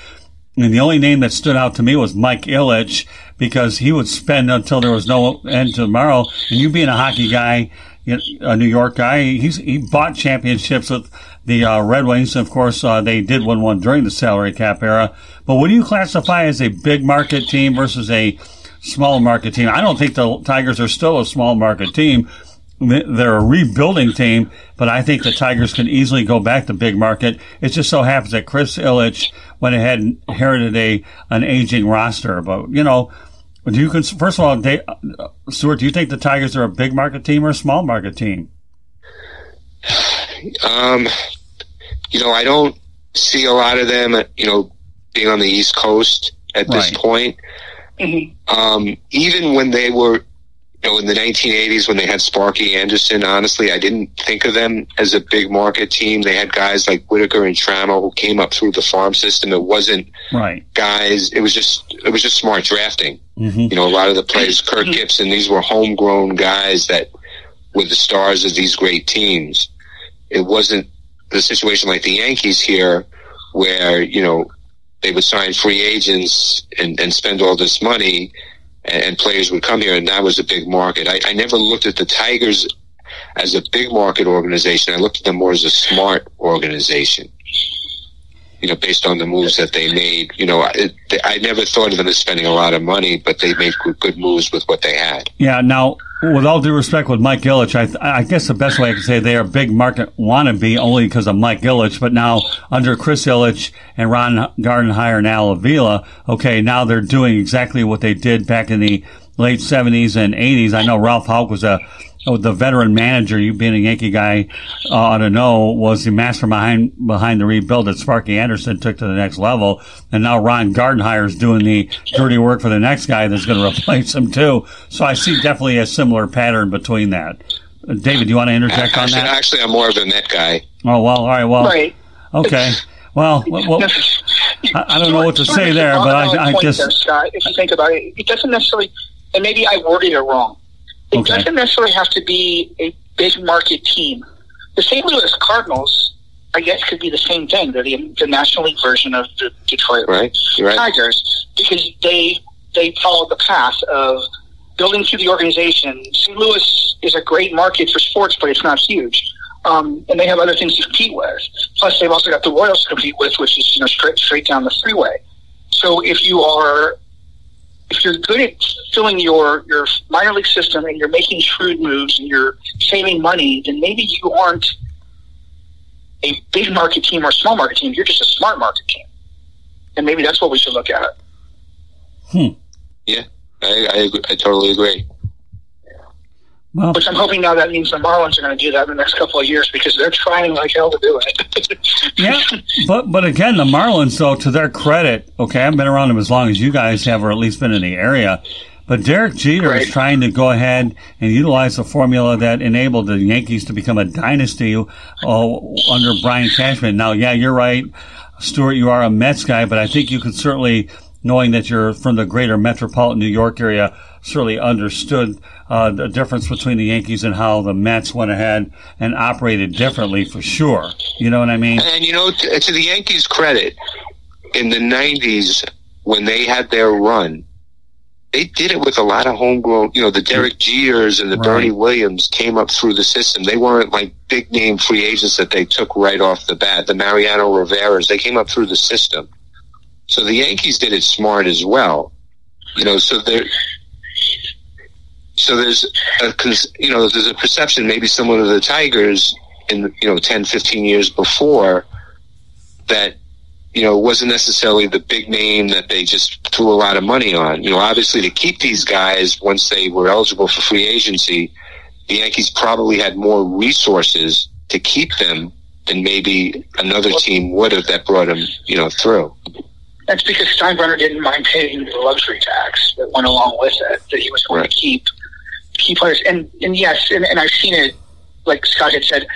[SPEAKER 1] And the only name that stood out to me was Mike Ilitch because he would spend until there was no end tomorrow. And you being a hockey guy, a New York guy, he's, he bought championships with the uh, Red Wings. Of course, uh, they did win one during the salary cap era. But what do you classify as a big market team versus a small market team? I don't think the Tigers are still a small market team. They're a rebuilding team, but I think the Tigers can easily go back to big market. It just so happens that Chris Ilitch went ahead and inherited a an aging roster. But you know, do you first of all, Dave, Stuart? Do you think the Tigers are a big market team or a small market team?
[SPEAKER 3] Um, you know, I don't see a lot of them. You know, being on the East Coast at this point. Mm-hmm. Um, even when they were you know, in the 1980s when they had Sparky Anderson, honestly, I didn't think of them as a big market team. They had guys like Whitaker and Trammell who came up through the farm system. It wasn't
[SPEAKER 1] right
[SPEAKER 3] guys. It was just it was just smart drafting. Mm-hmm. You know, a lot of the players, Kirk. Gibson, these were homegrown guys that were the stars of these great teams. It wasn't the situation like the Yankees here, where you know they would sign free agents and, and spend all this money and, players would come here, and that was a big market. I, I never looked at the Tigers as a big market organization. I looked at them more as a smart organization. You know, based on the moves that they made. You know, it, I never thought of them as spending a lot of money, but they made good, good moves with what they had.
[SPEAKER 1] Yeah. Now, with all due respect, with Mike Ilitch, I, I guess the best way I can say they are big market wannabe only because of Mike Ilitch. But now under Chris Ilitch and Ron Gardenhire and Al Avila, okay, now they're doing exactly what they did back in the late 70s and 80s. I know Ralph Houk was a oh, the veteran manager, you being a Yankee guy, uh, ought to know, was the mastermind behind the rebuild that Sparky Anderson took to the next level. And now Ron Gardenhire is doing the dirty work for the next guy that's going to replace him too. So I see definitely a similar pattern between that. Uh, David, do you want to interject
[SPEAKER 3] actually,
[SPEAKER 1] on that?
[SPEAKER 3] Actually, I'm more of a net guy.
[SPEAKER 1] Oh, well, all right. Well, right. okay. Well, well, I, I don't know what to say there, but I, I just.
[SPEAKER 2] if you think about it, it doesn't necessarily, and maybe I worded it wrong it okay. doesn't necessarily have to be a big market team. The St. Louis Cardinals, I guess, could be the same thing. They're the, the National League version of the Detroit
[SPEAKER 3] right.
[SPEAKER 2] right. Tigers because they they follow the path of building through the organization. St. Louis is a great market for sports, but it's not huge. Um, and they have other things to compete with. Plus, they've also got the Royals to compete with, which is you know straight straight down the freeway. So if you are if you're good at filling your, your minor league system and you're making shrewd moves and you're saving money, then maybe you aren't a big market team or a small market team. You're just a smart market team. And maybe that's what we should look at.
[SPEAKER 1] Hmm.
[SPEAKER 3] Yeah, I, I, agree. I totally agree.
[SPEAKER 2] Well, Which I'm hoping now that means the Marlins are going to do that in the next couple of years because they're trying like hell to do
[SPEAKER 1] it. yeah, but but again, the Marlins, though, to their credit, okay, I've been around them as long as you guys have, or at least been in the area. But Derek Jeter right. is trying to go ahead and utilize the formula that enabled the Yankees to become a dynasty uh, under Brian Cashman. Now, yeah, you're right, Stuart. You are a Mets guy, but I think you could certainly, knowing that you're from the greater metropolitan New York area, certainly understood uh, the difference between the Yankees and how the Mets went ahead and operated differently for sure. You know what I mean?
[SPEAKER 3] And you know, to, to the Yankees' credit, in the '90s when they had their run, they did it with a lot of homegrown. You know, the Derek Jeters and the right. Bernie Williams came up through the system. They weren't like big name free agents that they took right off the bat. The Mariano Rivera's, they came up through the system. So the Yankees did it smart as well. You know, so they're so there's a, you know, there's a perception maybe similar to the Tigers in, you know, 10, 15 years before that, you know, wasn't necessarily the big name that they just threw a lot of money on. You know, obviously to keep these guys once they were eligible for free agency, the Yankees probably had more resources to keep them than maybe another team would have that brought them you know, through.
[SPEAKER 2] That's because Steinbrenner didn't mind paying the luxury tax that went along with it. That he was going right. to keep key players. And and yes, and, and I've seen it. Like Scott had said,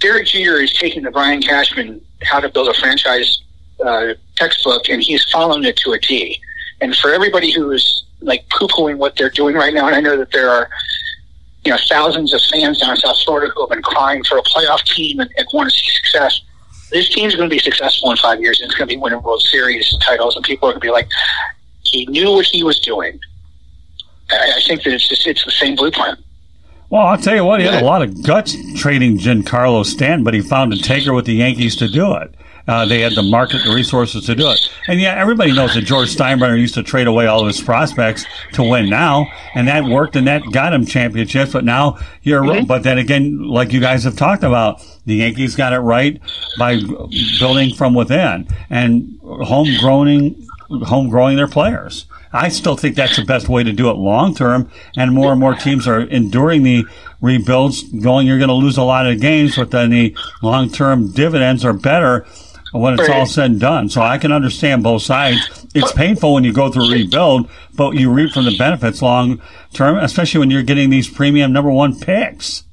[SPEAKER 2] Derek Jeter is taking the Brian Cashman how to build a franchise uh, textbook, and he's following it to a T. And for everybody who is like poo-pooing what they're doing right now, and I know that there are you know thousands of fans down in South Florida who have been crying for a playoff team and, and want to see success. This team's going to be successful in five years, and it's going to be winning World Series titles, and people are going to be like, he knew what he was doing. I, I think that it's just it's the same blueprint.
[SPEAKER 1] Well, I'll tell you what, he had a lot of guts trading Giancarlo Stanton, but he found a taker with the Yankees to do it. Uh, they had the market, the resources to do it. And yeah, everybody knows that George Steinbrenner used to trade away all of his prospects to win now, and that worked and that got him championships. But now you're, mm-hmm. but then again, like you guys have talked about, the Yankees got it right by building from within and homegrowing, homegrowing their players. I still think that's the best way to do it long term. And more and more teams are enduring the rebuilds, going, you're going to lose a lot of games, but then the long term dividends are better when it's all said and done. So I can understand both sides. It's painful when you go through a rebuild, but you reap from the benefits long term, especially when you're getting these premium number one picks,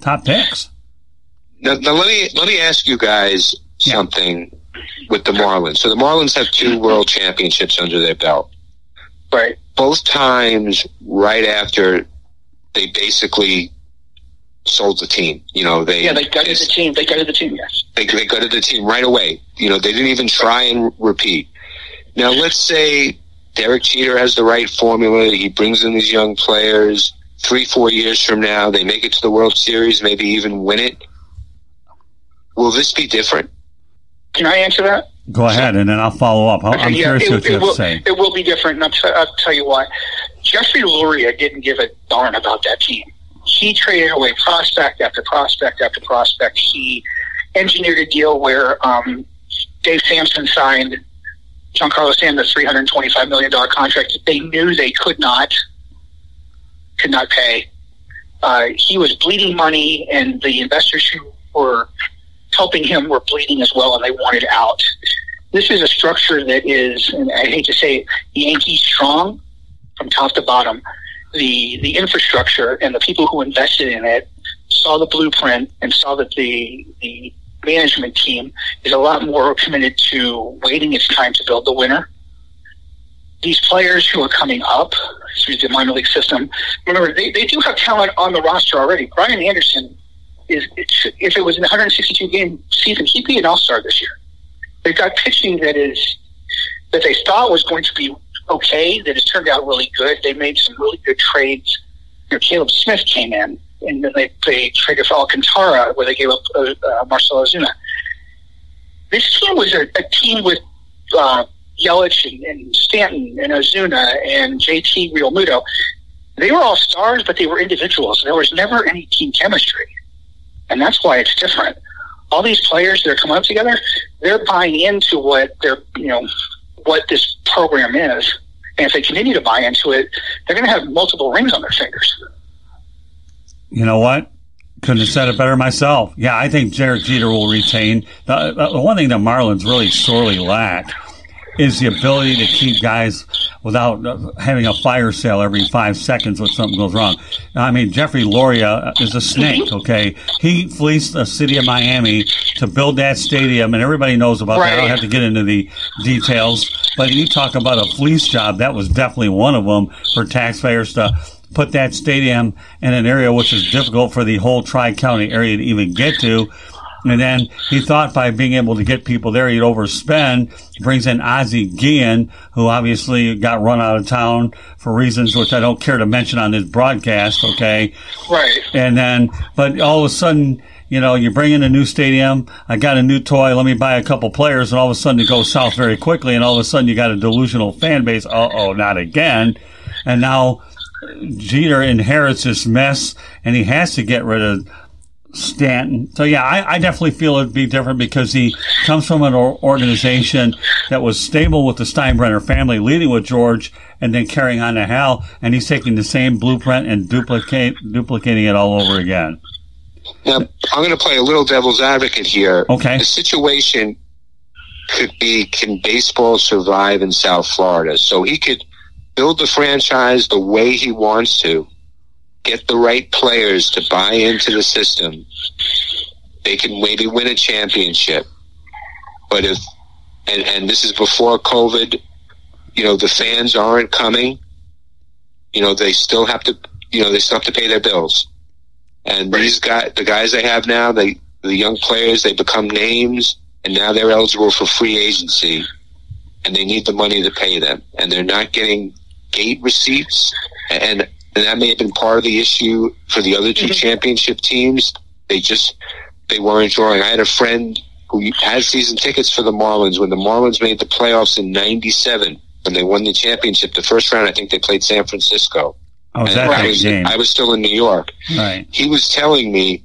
[SPEAKER 1] top picks.
[SPEAKER 3] Now, now let me let me ask you guys yeah. something with the Marlins. So the Marlins have two World Championships under their belt.
[SPEAKER 2] Right.
[SPEAKER 3] Both times, right after they basically sold the team. You know, they
[SPEAKER 2] yeah they gutted the team. They gutted the team. Yes,
[SPEAKER 3] they they gutted the team right away. You know, they didn't even try and repeat. Now, let's say Derek Jeter has the right formula. He brings in these young players. Three, four years from now, they make it to the World Series, maybe even win it. Will this be different?
[SPEAKER 2] Can I answer that?
[SPEAKER 1] Go ahead, and then I'll follow up. I'm curious it, what you have
[SPEAKER 2] will,
[SPEAKER 1] to say.
[SPEAKER 2] It will be different, and I'll, t- I'll tell you why. Jeffrey Loria didn't give a darn about that team. He traded away prospect after prospect after prospect. He engineered a deal where um, Dave Samson signed John Carlos Giancarlo Stanton's $325 million contract they knew they could not could not pay. Uh, he was bleeding money, and the investors who were helping him were bleeding as well, and they wanted out. This is a structure that is, and I hate to say it, Yankee strong from top to bottom. The the infrastructure and the people who invested in it saw the blueprint and saw that the the management team is a lot more committed to waiting its time to build the winner. These players who are coming up through the minor league system, remember they, they do have talent on the roster already. Brian Anderson is if it was an 162 game season, he'd be an All Star this year. They've got pitching that is that they thought was going to be okay, that has turned out really good. They made some really good trades. You know, Caleb Smith came in, and then they, they traded for Alcantara, where they gave up uh, uh, Marcell Ozuna. This team was a, a team with uh, Yelich and, and Stanton and Ozuna and JT Realmuto. They were all stars, but they were individuals. There was never any team chemistry and that's why it's different. All these players that are coming up together, they're buying into what they're, you know, what this program is. And if they continue to buy into it, they're going to have multiple rings on their fingers.
[SPEAKER 1] You know what? Couldn't have said it better myself. Yeah, I think Derek Jeter will retain. The, the one thing the Marlins really sorely lack is the ability to keep guys without uh, having a fire sale every five seconds when something goes wrong. I mean, Jeffrey Loria is a snake, mm-hmm. okay? He fleeced the city of Miami to build that stadium, and everybody knows about right. that. I don't have to get into the details, but you talk about a fleece job, that was definitely one of them for taxpayers to put that stadium in an area which is difficult for the whole Tri-County area to even get to. And then he thought by being able to get people there, he'd overspend. He brings in Ozzie Guillen, who obviously got run out of town for reasons which I don't care to mention on this broadcast. Okay.
[SPEAKER 2] Right.
[SPEAKER 1] And then, but all of a sudden, you know, you bring in a new stadium. I got a new toy. Let me buy a couple players. And all of a sudden it goes south very quickly. And all of a sudden you got a delusional fan base. Uh oh, not again. And now Jeter inherits this mess and he has to get rid of Stanton. So yeah, I, I, definitely feel it'd be different because he comes from an organization that was stable with the Steinbrenner family, leading with George, and then carrying on to Hal, and he's taking the same blueprint and duplicate duplicating it all over again.
[SPEAKER 3] Now, I'm going to play a little devil's advocate here.
[SPEAKER 1] Okay.
[SPEAKER 3] The situation could be can baseball survive in South Florida? So he could build the franchise the way he wants to, get the right players to buy into the system. They can maybe win a championship. But if, and, and this is before COVID, you know, the fans aren't coming, you know, they still have to, you know, they still have to pay their bills. And these guys, the guys they have now, they, the young players, they become names and now they're eligible for free agency and they need the money to pay them and they're not getting gate receipts and, and that may have been part of the issue for the other 2 mm-hmm. championship teams. They just, they weren't drawing. I had a friend who had season tickets for the Marlins when the Marlins made the playoffs in 97 when they won the championship. The first round, I think they played San Francisco.
[SPEAKER 1] Oh,
[SPEAKER 3] And
[SPEAKER 1] that
[SPEAKER 3] I was,
[SPEAKER 1] game?
[SPEAKER 3] I was still in New York.
[SPEAKER 1] Right.
[SPEAKER 3] He was telling me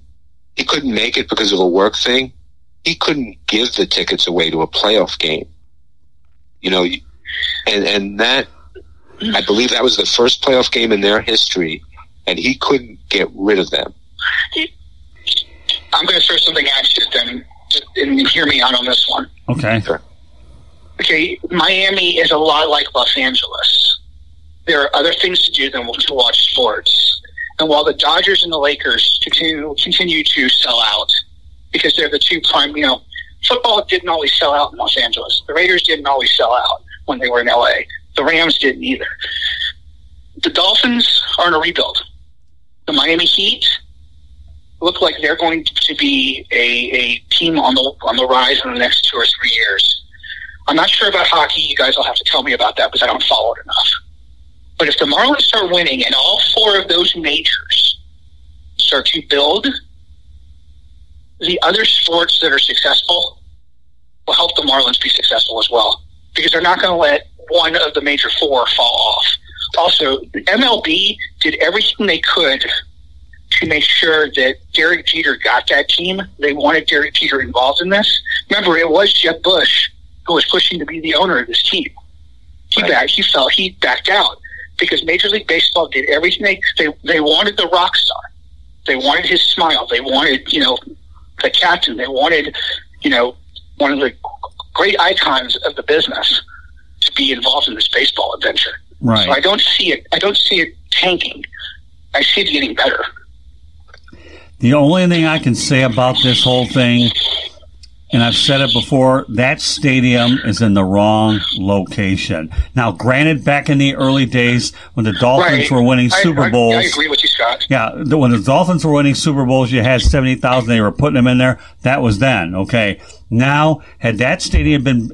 [SPEAKER 3] he couldn't make it because of a work thing. He couldn't give the tickets away to a playoff game. You know, and and that I believe that was the first playoff game in their history, and he couldn't get rid of them.
[SPEAKER 2] I'm going to throw something at you, then, and hear me out on this one.
[SPEAKER 1] Okay.
[SPEAKER 2] Okay, Miami is a lot like Los Angeles. There are other things to do than to watch sports. And while the Dodgers and the Lakers continue continue to sell out because they're the two prime, you know, football didn't always sell out in Los Angeles. The Raiders didn't always sell out when they were in LA. The Rams didn't either. The Dolphins are in a rebuild. The Miami Heat look like they're going to be a, a team on the on the rise in the next two or three years. I'm not sure about hockey. You guys will have to tell me about that because I don't follow it enough. But if the Marlins start winning and all four of those majors start to build, the other sports that are successful will help the Marlins be successful as well because they're not going to let one of the major four fall off. Also, MLB did everything they could to make sure that Derek Jeter got that team. They wanted Derek Jeter involved in this. Remember, it was Jeb Bush who was pushing to be the owner of this team. He
[SPEAKER 3] Right.
[SPEAKER 2] backed. He felt he backed out because Major League Baseball did everything they they they wanted the rock star. They wanted his smile. They wanted you know the captain. They wanted you know one of the great icons of the business be involved in this baseball adventure. Right. So I don't see it. I don't see it tanking. I see it getting better.
[SPEAKER 1] The only thing I can say about this whole thing, and I've said it before, that stadium is in the wrong location. Now, granted, back in the early days when the Dolphins were winning
[SPEAKER 2] I-
[SPEAKER 1] Super
[SPEAKER 2] I,
[SPEAKER 1] Bowls,
[SPEAKER 2] I, agree with you, Scott.
[SPEAKER 1] Yeah, the, when the Dolphins were winning Super Bowls, you had seventy thousand. They were putting them in there. That was then. Okay. Now, had that stadium been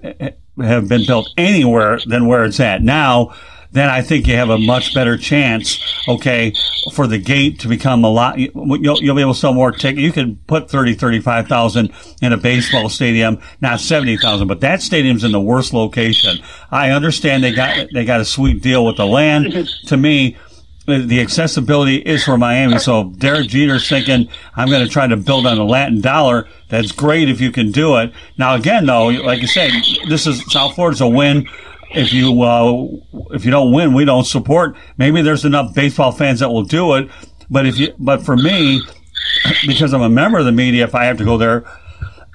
[SPEAKER 1] have been built anywhere than where it's at now, then I think you have a much better chance. Okay, for the gate to become a lot. You'll, you'll be able to sell more tickets. You can put 30, 35,000 in a baseball stadium, not seventy thousand. But that stadium's in the worst location. I understand they got they got a sweet deal with the land. to me the accessibility is for Miami. So Derek Jeter's thinking, I'm going to try to build on the Latin dollar. That's great if you can do it. Now, again, though, like you said, this is South Florida's a win. If you uh, if you don't win, we don't support. Maybe there's enough baseball fans that will do it. But if you, but for me, because I'm a member of the media, if I have to go there,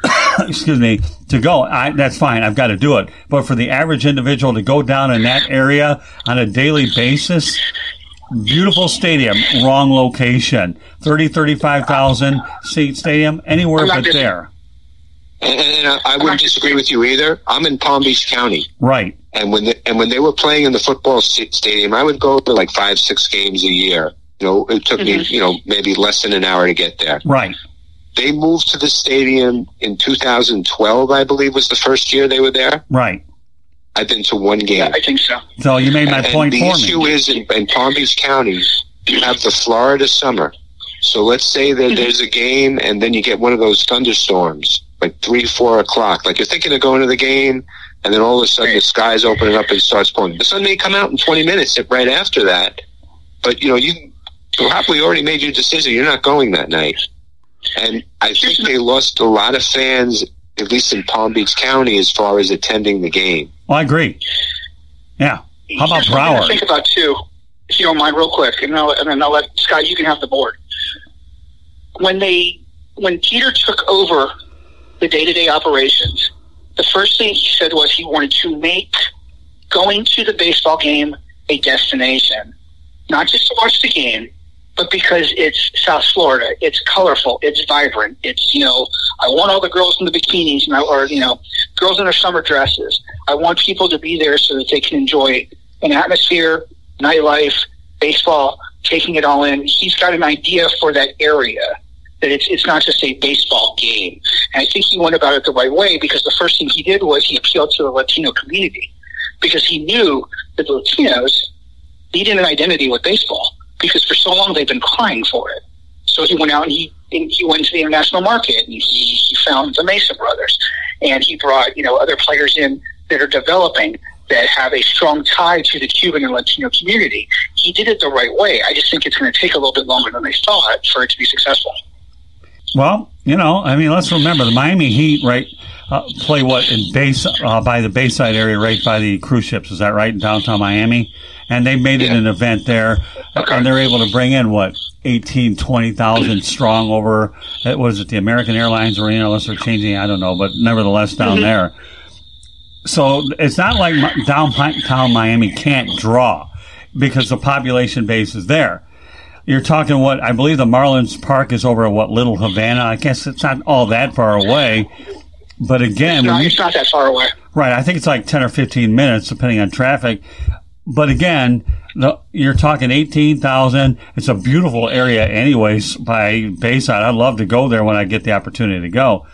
[SPEAKER 1] excuse me, to go, I, that's fine. I've got to do it. But for the average individual to go down in that area on a daily basis, beautiful stadium, wrong location. 30, 35,000 seat stadium, anywhere but
[SPEAKER 2] dis-
[SPEAKER 1] there.
[SPEAKER 3] And, and I, uh, I wouldn't disagree with you either. I'm in Palm Beach County.
[SPEAKER 1] Right.
[SPEAKER 3] And when the, and when they were playing in the football sta- stadium, I would go to like five, six games a year. You know, it took me, mm-hmm. you know, maybe less than an hour to get there.
[SPEAKER 1] Right.
[SPEAKER 3] They moved to the stadium in 2012, I believe was the first year they were there.
[SPEAKER 1] Right.
[SPEAKER 3] I've been to one game.
[SPEAKER 2] Yeah, I think so.
[SPEAKER 1] So you made my
[SPEAKER 3] and
[SPEAKER 1] point
[SPEAKER 3] the
[SPEAKER 1] for
[SPEAKER 3] issue
[SPEAKER 1] me.
[SPEAKER 3] is in, in Palm Beach County, you have the Florida summer. So let's say that mm-hmm. there's a game and then you get one of those thunderstorms, like three, four o'clock. Like you're thinking of going to the game and then all of a sudden the sky's opening up and it starts pouring. The sun may come out in 20 minutes right after that. But, you know, you probably already made your decision. You're not going that night. And I think they lost a lot of fans, at least in Palm Beach County, as far as attending the game.
[SPEAKER 1] Well, I agree. Yeah. How about
[SPEAKER 2] Here's something to
[SPEAKER 1] Broward?
[SPEAKER 2] think about too, if you don't mind, real quick, and, I'll, and then I'll let Scott. You can have the board. When they when Jeter took over the day to day operations, the first thing he said was he wanted to make going to the baseball game a destination, not just to watch the game, but because it's South Florida, it's colorful, it's vibrant, it's you know, I want all the girls in the bikinis, and I, or you know, girls in their summer dresses. I want people to be there so that they can enjoy an atmosphere, nightlife, baseball, taking it all in. He's got an idea for that area that it's it's not just a baseball game. And I think he went about it the right way because the first thing he did was he appealed to the Latino community because he knew that the Latinos needed an identity with baseball because for so long they've been crying for it. So he went out and he and he went to the international market and he, he found the Mesa brothers and he brought you know other players in that are developing that have a strong tie to the Cuban and Latino community. He did it the right way. I just think it's going to take a little bit longer than they thought for it to be successful.
[SPEAKER 1] Well, you know, I mean, let's remember the Miami Heat, right? Uh, play what in base uh, by the Bayside area, right by the cruise ships. Is that right in downtown Miami? And they made it an event there,
[SPEAKER 2] Okay.
[SPEAKER 1] and they're able to bring in what 18, 20,000 strong over. It was at the American Airlines Arena, unless they're changing. I don't know, but nevertheless down mm-hmm. there. So it's not like downtown Miami can't draw because the population base is there. You're talking what I believe the Marlins Park is over at what Little Havana. I guess it's not all that far away, but again,
[SPEAKER 2] No, it's not that far away.
[SPEAKER 1] right? I think it's like ten or fifteen minutes depending on traffic. But again, the, you're talking eighteen thousand. It's a beautiful area, anyways. By Bayside, I'd love to go there when I get the opportunity to go.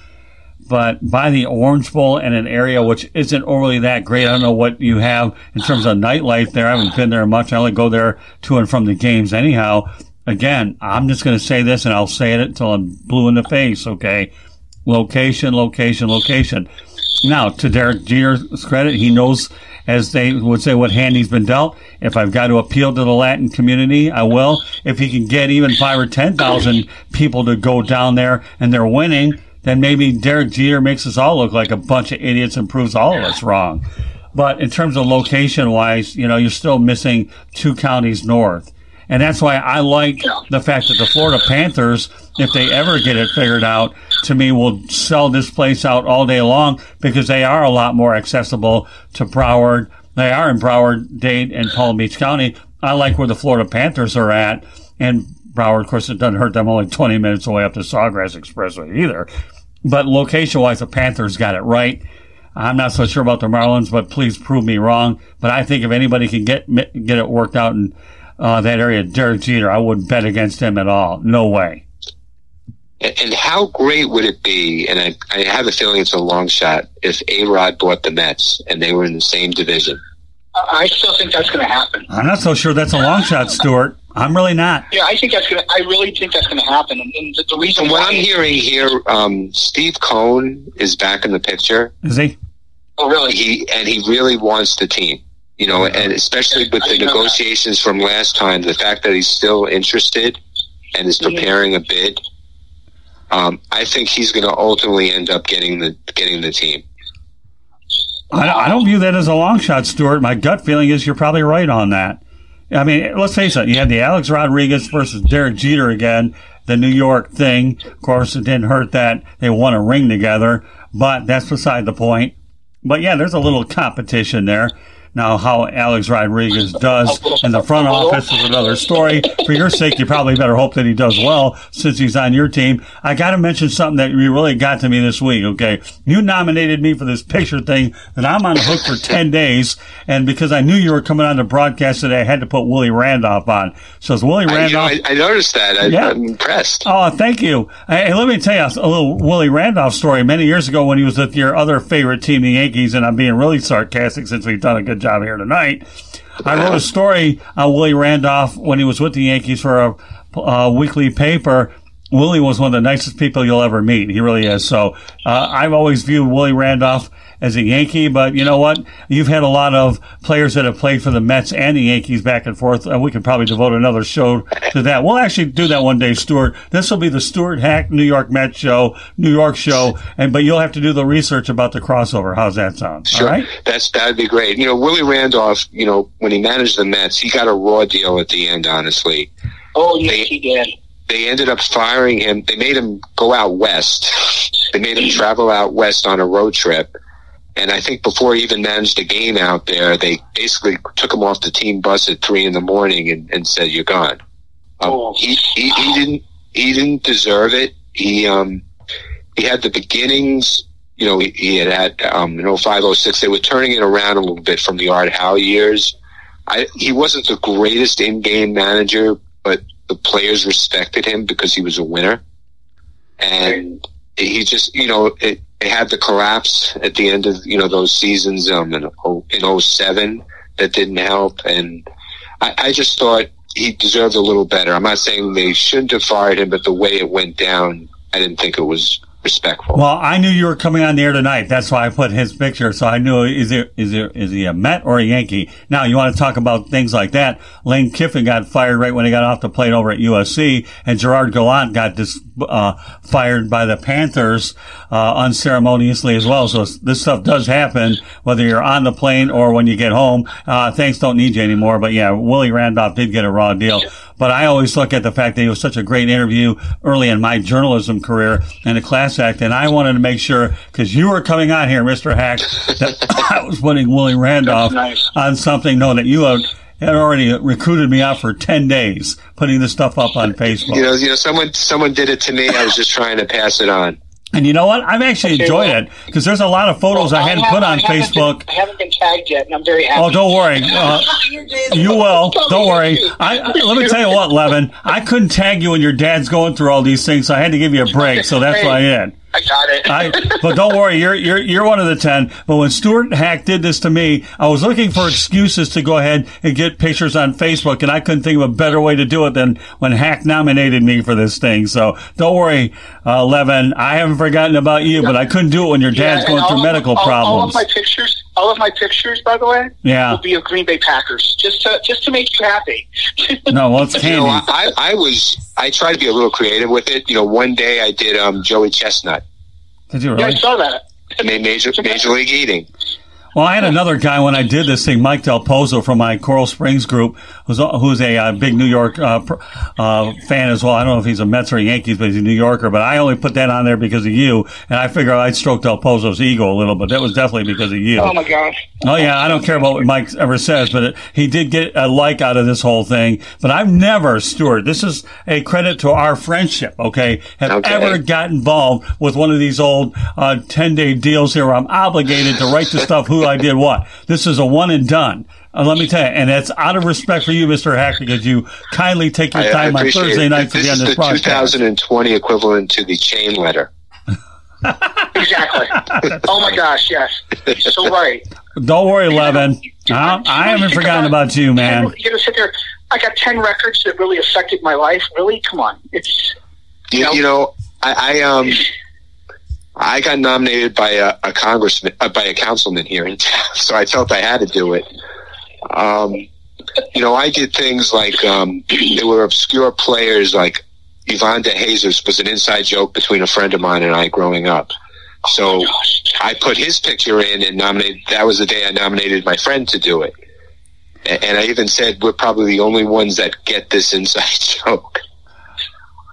[SPEAKER 1] But by the Orange Bowl and an area which isn't overly that great, I don't know what you have in terms of nightlife there. I haven't been there much. I only go there to and from the games anyhow. Again, I'm just going to say this and I'll say it until I'm blue in the face. Okay. Location, location, location. Now, to Derek Jeter's credit, he knows, as they would say, what hand he's been dealt. If I've got to appeal to the Latin community, I will. If he can get even five or ten thousand people to go down there and they're winning, then maybe Derek Jeter makes us all look like a bunch of idiots and proves all of us wrong. But in terms of location wise, you know, you're still missing two counties north. And that's why I like the fact that the Florida Panthers, if they ever get it figured out, to me will sell this place out all day long because they are a lot more accessible to Broward. They are in Broward, Dade, and Palm Beach County. I like where the Florida Panthers are at. And Broward, of course, it doesn't hurt them only 20 minutes away up the Sawgrass Expressway either. But location wise, the Panthers got it right. I'm not so sure about the Marlins, but please prove me wrong. But I think if anybody can get get it worked out in uh, that area, Derek Jeter, I wouldn't bet against him at all. No way.
[SPEAKER 3] And and how great would it be? And I, I have a feeling it's a long shot if A Rod bought the Mets and they were in the same division.
[SPEAKER 2] I still think that's going to happen.
[SPEAKER 1] I'm not so sure that's a long shot, Stuart. I'm really not.
[SPEAKER 2] Yeah, I think that's going to. I really think that's going to happen. And, and the, the reason
[SPEAKER 3] From what
[SPEAKER 2] why.
[SPEAKER 3] I'm hearing here, um, Steve Cohen is back in the picture.
[SPEAKER 1] Is he?
[SPEAKER 2] oh, really?
[SPEAKER 3] He and he really wants the team. You know, and especially with the
[SPEAKER 2] didn't know that.
[SPEAKER 3] negotiations from last time, the fact that he's still interested and is
[SPEAKER 2] Mhm.
[SPEAKER 3] preparing a bid, um, I think he's going to ultimately end up getting the getting the team.
[SPEAKER 1] I, I don't view that as a long shot, Stuart. My gut feeling is you're probably right on that. I mean, let's face it. You had the Alex Rodriguez versus Derek Jeter again, the New York thing. Of course, it didn't hurt that they won a ring together, but that's beside the point. But yeah, there's a little competition there. Now, how Alex Rodriguez does in the front office is another story. For your sake, you probably better hope that he does well since he's on your team. I got to mention something that you really got to me this week. Okay, you nominated me for this picture thing that I'm on the hook for ten days, and because I knew you were coming on the broadcast today, I had to put Willie Randolph on. So it's Willie
[SPEAKER 3] I, you know,
[SPEAKER 1] Randolph.
[SPEAKER 3] I, I noticed that. I,
[SPEAKER 1] Yeah.
[SPEAKER 3] I'm impressed.
[SPEAKER 1] Oh, thank you. Hey, let me tell you a little Willie Randolph story. Many years ago, when he was with your other favorite team, the Yankees, and I'm being really sarcastic since we've done a good job here tonight. I wrote a story on Willie Randolph when he was with the Yankees for a, a weekly paper. Willie was one of the nicest people you'll ever meet. He really is. So uh, I've always viewed Willie Randolph as a Yankee, but you know what? You've had a lot of players that have played for the Mets and the Yankees back and forth, and we could probably devote another show to that. We'll actually do that one day, Stuart. This will be the Stuart Hack New York Mets show, New York show, and but you'll have to do the research about the crossover. How's that sound?
[SPEAKER 3] Sure,
[SPEAKER 1] All right.
[SPEAKER 3] that's that'd be great. You know, Willie Randolph. You know, when he managed the Mets, he got a raw deal at the end. Honestly,
[SPEAKER 2] Oh, yes, he did.
[SPEAKER 3] they ended up firing him. They made him go out west. They made him travel out west on a road trip. And I think before he even managed a game out there, they basically took him off the team bus at three in the morning and, and said, "You're gone." Um,
[SPEAKER 2] Oh.
[SPEAKER 3] he, he he didn't he didn't deserve it. He um he had the beginnings. You know, he, he had had um, in 0506, They were turning it around a little bit from the Art Howe years. I, he wasn't the greatest in-game manager, but the players respected him because he was a winner. And he just, you know, it, it had the collapse at the end of, you know, those seasons um, in, in 07 that didn't help. And I, I just thought he deserved a little better. I'm not saying they shouldn't have fired him, but the way it went down, I didn't think it was respectful.
[SPEAKER 1] Well, I knew you were coming on the air tonight. That's why I put his picture. So I knew is it is it is he a Met or a Yankee? Now you want to talk about things like that? Lane Kiffin got fired right when he got off the plate over at USC, and Gerard Gallant got dis, uh, fired by the Panthers uh, unceremoniously as well. So this stuff does happen whether you're on the plane or when you get home. Uh, thanks don't need you anymore. But yeah, Willie Randolph did get a raw deal. But I always look at the fact that it was such a great interview early in my journalism career and the class act. And I wanted to make sure, because you were coming on here, Mr. Hack, that I was putting Willie Randolph
[SPEAKER 2] nice.
[SPEAKER 1] on something, knowing that you had, had already recruited me out for 10 days, putting this stuff up on Facebook.
[SPEAKER 3] you know, you know, someone someone did it to me. I was just trying to pass it on.
[SPEAKER 1] And you know what? I've actually
[SPEAKER 2] Okay,
[SPEAKER 1] enjoyed
[SPEAKER 2] well-
[SPEAKER 1] it because there's a lot of photos I hadn't
[SPEAKER 2] have-
[SPEAKER 1] put on
[SPEAKER 2] I
[SPEAKER 1] Facebook.
[SPEAKER 2] Been, I haven't been tagged yet, and I'm very happy.
[SPEAKER 1] Oh, don't worry. Uh, you will. Don't worry. I, let me tell you what, Levin. I couldn't tag you when your dad's going through all these things, so I had to give you a break. So that's what I did.
[SPEAKER 2] I got it.
[SPEAKER 1] I, but don't worry, you're you're you're one of the ten. But when Stuart Hack did this to me, I was looking for excuses to go ahead and get pictures on Facebook, and I couldn't think of a better way to do it than when Hack nominated me for this thing. So don't worry, uh, Levin. I haven't forgotten about you, but I couldn't do it when your dad's
[SPEAKER 2] Yeah,
[SPEAKER 1] going through
[SPEAKER 2] all-
[SPEAKER 1] medical
[SPEAKER 2] all,
[SPEAKER 1] problems.
[SPEAKER 2] All of my pictures, all of my pictures, by the way,
[SPEAKER 1] Yeah.
[SPEAKER 2] will be of Green Bay Packers, just to just to make you happy.
[SPEAKER 1] no, well, it's
[SPEAKER 3] You know, I, I was I tried to be a little creative with it. You know, one day I did um, Joey Chestnut,
[SPEAKER 1] Did you
[SPEAKER 2] Yeah, I saw that.
[SPEAKER 3] made major Major League Eating.
[SPEAKER 1] Well, I had another guy when I did this thing, Mike Del Pozo from my Coral Springs group, who's who's a uh, big New York uh, pr- uh, fan as well. I don't know if he's a Mets or Yankees, but he's a New Yorker. But I only put that on there because of you, and I figure I'd stroke Del Pozo's ego a little, but that was definitely because of you.
[SPEAKER 2] Oh my gosh.
[SPEAKER 1] Oh yeah, I don't care about what Mike ever says, but it, he did get a like out of this whole thing. But I've never, Stuart, this is a credit to our friendship, okay, have
[SPEAKER 3] Okay.
[SPEAKER 1] ever got involved with one of these old uh, 10 day deals here where I'm obligated to write the stuff who I did what. This is a one and done. Uh, let me tell you, and that's out of respect for you, Mr. Hack, because you kindly take your
[SPEAKER 3] I, I
[SPEAKER 1] time on Thursday
[SPEAKER 3] it.
[SPEAKER 1] nights to be on
[SPEAKER 3] is
[SPEAKER 1] this
[SPEAKER 3] the
[SPEAKER 1] broadcast.
[SPEAKER 3] 2020 equivalent to the chain letter.
[SPEAKER 2] Exactly. oh my gosh, yes. So right.
[SPEAKER 1] Don't worry, Levin. I, I haven't forgotten about you, man.
[SPEAKER 2] You know, sit there. I got ten records that really affected my life. Really, come on. It's
[SPEAKER 3] You,
[SPEAKER 2] No.
[SPEAKER 3] you know, I, I um I got nominated by a, a congressman uh, by a councilman here in town, so I felt I had to do it. Um, you know, I did things like um, there were obscure players like Ivan DeJesus was an inside joke between a friend of mine and I growing up. So
[SPEAKER 2] gosh.
[SPEAKER 3] I put his picture in and nominated. That was the day I nominated my friend to do it. And I even said we're probably the only ones that get this inside joke.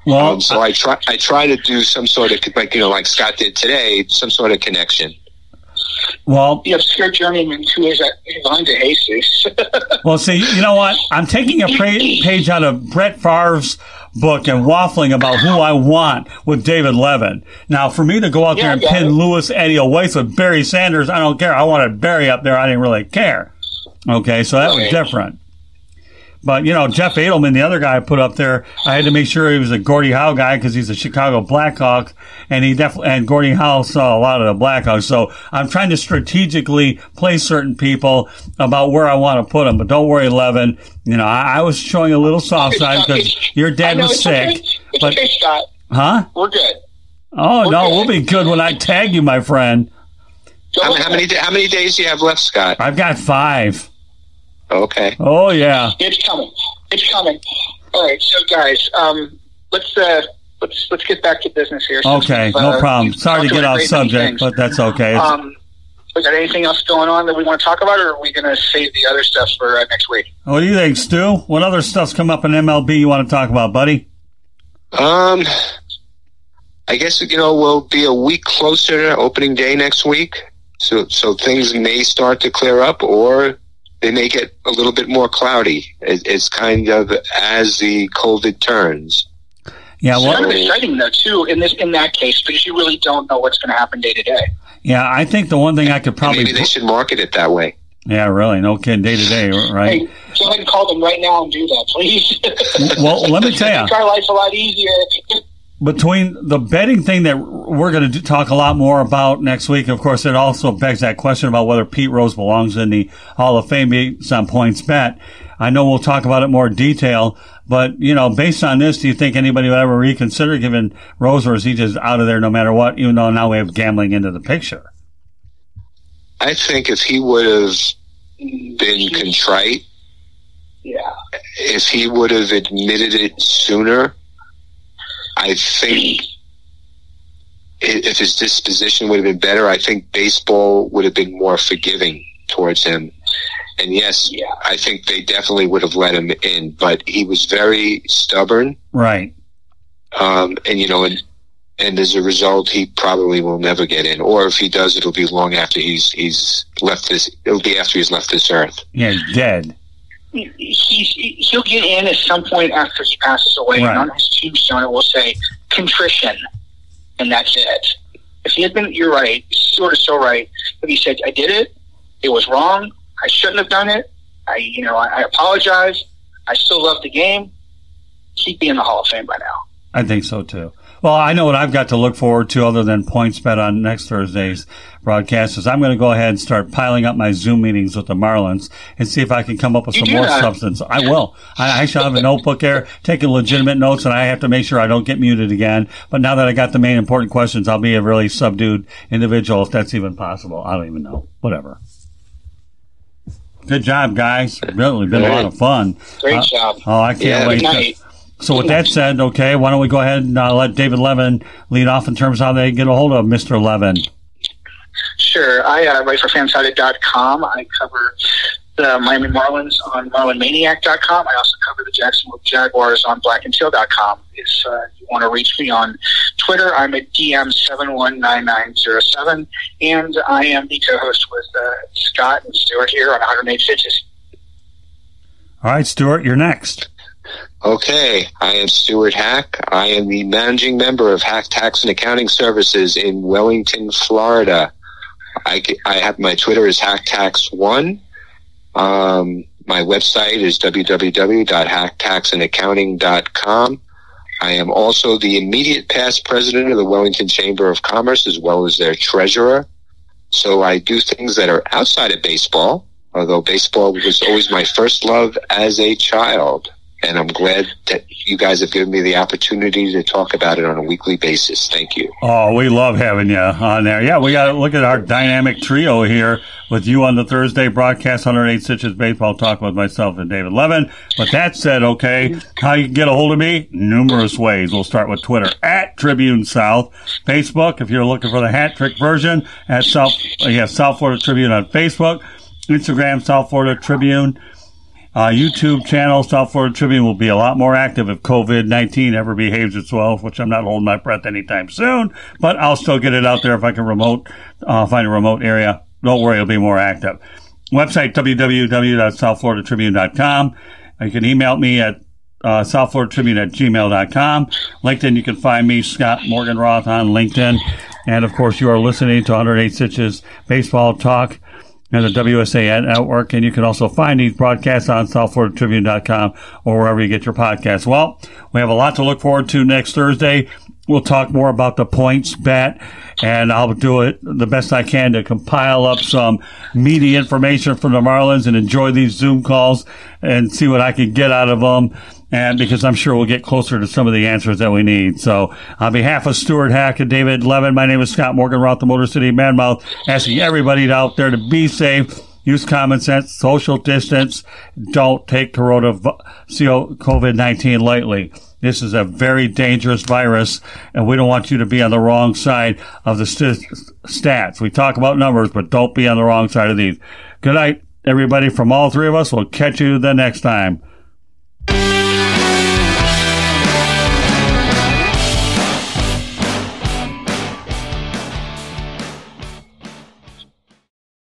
[SPEAKER 1] Well,
[SPEAKER 3] Um, so I try I try to do some sort of like you know like Scott did today, some sort of connection.
[SPEAKER 1] Well,
[SPEAKER 2] the obscure journeyman who is at Yvonne de Jesus.
[SPEAKER 1] Well, see, you know what? I'm taking a page out of Brett Favre's book and waffling about who I want with David Levin. Now, for me to go out
[SPEAKER 2] Yeah,
[SPEAKER 1] there and pin
[SPEAKER 2] it.
[SPEAKER 1] Lewis Eddie Weiss with Barry Sanders, I don't care. I wanted Barry up there. I didn't really care. Okay, so that was different. But you know, Jeff Adelman, the other guy I put up there, I had to make sure he was a Gordie Howe guy because he's a Chicago Blackhawk, and he definitely and Gordie Howe saw a lot of the Blackhawks. So I'm trying to strategically place certain people about where I want to put them. But don't worry, Levin. You know, I, I was showing a little soft side because your dad
[SPEAKER 2] know,
[SPEAKER 1] was sick.
[SPEAKER 2] Okay. It's
[SPEAKER 1] But
[SPEAKER 2] okay, Scott.
[SPEAKER 1] huh?
[SPEAKER 2] We're good.
[SPEAKER 1] Oh no,
[SPEAKER 2] Okay.
[SPEAKER 1] we'll be good when I tag you, my friend.
[SPEAKER 3] How, how many how many days do you have left, Scott?
[SPEAKER 1] I've got five.
[SPEAKER 3] Okay.
[SPEAKER 1] Oh yeah.
[SPEAKER 2] It's coming. It's coming. All right, so guys, um, let's uh, let's let's get back to business here.
[SPEAKER 1] Okay,
[SPEAKER 2] we've,
[SPEAKER 1] no
[SPEAKER 2] uh,
[SPEAKER 1] problem. Sorry to get off
[SPEAKER 2] a great many
[SPEAKER 1] subject, but that's okay.
[SPEAKER 2] Um, we got anything else going on that we want to talk about, or are we going to save the other stuff for uh, next week?
[SPEAKER 1] What do you think, Stu? What other stuff's come up in MLB you want to talk about, buddy?
[SPEAKER 3] Um, I guess you know we'll be a week closer to opening day next week, so so things may start to clear up, or they may get a little bit more cloudy. It, it's kind of as the COVID turns.
[SPEAKER 1] Yeah,
[SPEAKER 2] It's
[SPEAKER 1] well,
[SPEAKER 2] kind of exciting though too in this in that case because you really don't know what's going to happen day to day.
[SPEAKER 1] yeah. I think the one thing I could
[SPEAKER 3] And
[SPEAKER 1] probably,
[SPEAKER 3] maybe they should market it that way.
[SPEAKER 1] yeah, really, no kidding, day to day, right?
[SPEAKER 2] Hey, go ahead and call them right now and do that, please.
[SPEAKER 1] Well, let me tell you,
[SPEAKER 2] Make our life a lot easier.
[SPEAKER 1] Between the betting thing that we're going to talk a lot more about next week, of course, it also begs that question about whether Pete Rose belongs in the Hall of Fame based on PointsBet. I know we'll talk about it more in detail, but you know, based on this, do you think anybody would ever reconsider giving Rose, or is he just out of there no matter what? Even though now we have gambling into the picture.
[SPEAKER 3] I think if he would have been contrite,
[SPEAKER 2] Yeah.
[SPEAKER 3] if he would have admitted it sooner, I think if his disposition would have been better, I think baseball would have been more forgiving towards him. And yes,
[SPEAKER 2] Yeah.
[SPEAKER 3] I think they definitely would have let him in, but he was very stubborn.
[SPEAKER 1] Right.
[SPEAKER 3] Um, and you know, and, and as a result, he probably will never get in. Or if he does, it'll be long after he's, he's left this, it'll be after he's left this earth.
[SPEAKER 1] Yeah, he's dead.
[SPEAKER 2] He, he, he'll get in at some point after he passes away.
[SPEAKER 1] Right.
[SPEAKER 2] And on his tombstone, it will say contrition, and that's it. If he had been, you're right, sort of so right. If he said, I did it, it was wrong, I shouldn't have done it, I, you know, I, I apologize, I still love the game, he'd be in the Hall of Fame by now.
[SPEAKER 1] I think so too. Well, I know what I've got to look forward to other than PointsBet on next Thursday's broadcast is I'm going to go ahead and start piling up my Zoom meetings with the Marlins and see if I can come up with
[SPEAKER 2] You
[SPEAKER 1] some more substance. I will. I actually have a notebook there taking legitimate notes and I have to make sure I don't get muted again. But now that I got the main important questions, I'll be a really subdued individual if that's even possible. I don't even know. Whatever. Good job, guys. Really been a lot of fun.
[SPEAKER 2] Great
[SPEAKER 1] Uh,
[SPEAKER 2] job.
[SPEAKER 1] Oh, I can't
[SPEAKER 3] Yeah,
[SPEAKER 1] wait.
[SPEAKER 2] Good
[SPEAKER 1] to-
[SPEAKER 2] night.
[SPEAKER 1] so with that said, okay, why don't we go ahead and uh, let David Levin lead off in terms of how they get a hold of Mr. Levin.
[SPEAKER 2] Sure. I uh, write for fansided.com. I cover the Miami Marlins on marlinmaniac.com. I also cover the Jacksonville Jaguars on blackandteal.com. If uh, you want to reach me on Twitter, I'm at DM719907. And I am the co-host with uh, Scott and Stuart here on 108 Stitches.
[SPEAKER 1] All right, Stuart, you're next.
[SPEAKER 3] Okay, I am Stuart Hack. I am the managing member of Hack Tax and Accounting Services in Wellington, Florida. I, I have my Twitter is HackTax1. Um, my website is www.hacktaxandaccounting.com. I am also the immediate past president of the Wellington Chamber of Commerce as well as their treasurer. So I do things that are outside of baseball, although baseball was always my first love as a child and I'm glad that you guys have given me the opportunity to talk about it on a weekly basis. Thank you.
[SPEAKER 1] Oh, we love having you on there. Yeah, we got to look at our dynamic trio here with you on the Thursday broadcast, 108 Stitches Baseball Talk with myself and David Levin. But that said, okay, how you can get a hold of me? Numerous ways. We'll start with Twitter at Tribune South, Facebook if you're looking for the hat trick version at South, yeah, South Florida Tribune on Facebook, Instagram South Florida Tribune. Uh, YouTube channel, South Florida Tribune, will be a lot more active if COVID 19 ever behaves itself, which I'm not holding my breath anytime soon, but I'll still get it out there if I can remote, uh, find a remote area. Don't worry, it'll be more active. Website www.southfloridatribune.com. You can email me at uh, southfloridatribune at gmail.com. LinkedIn, you can find me, Scott Morganroth, on LinkedIn. And of course, you are listening to 108 Stitches Baseball Talk and the WSA network. And you can also find these broadcasts on SouthFloridaTribune.com or wherever you get your podcasts. Well, we have a lot to look forward to next Thursday. We'll talk more about the PointsBet and I'll do it the best I can to compile up some media information from the Marlins and enjoy these Zoom calls and see what I can get out of them. And because I'm sure we'll get closer to some of the answers that we need. So on behalf of Stuart Hack and David Levin, my name is Scott Morganroth, the Motor City Manmouth, asking everybody out there to be safe, use common sense, social distance, don't take corona, COVID-19 lightly. This is a very dangerous virus, and we don't want you to be on the wrong side of the st- stats. We talk about numbers, but don't be on the wrong side of these. Good night, everybody, from all three of us. We'll catch you the next time.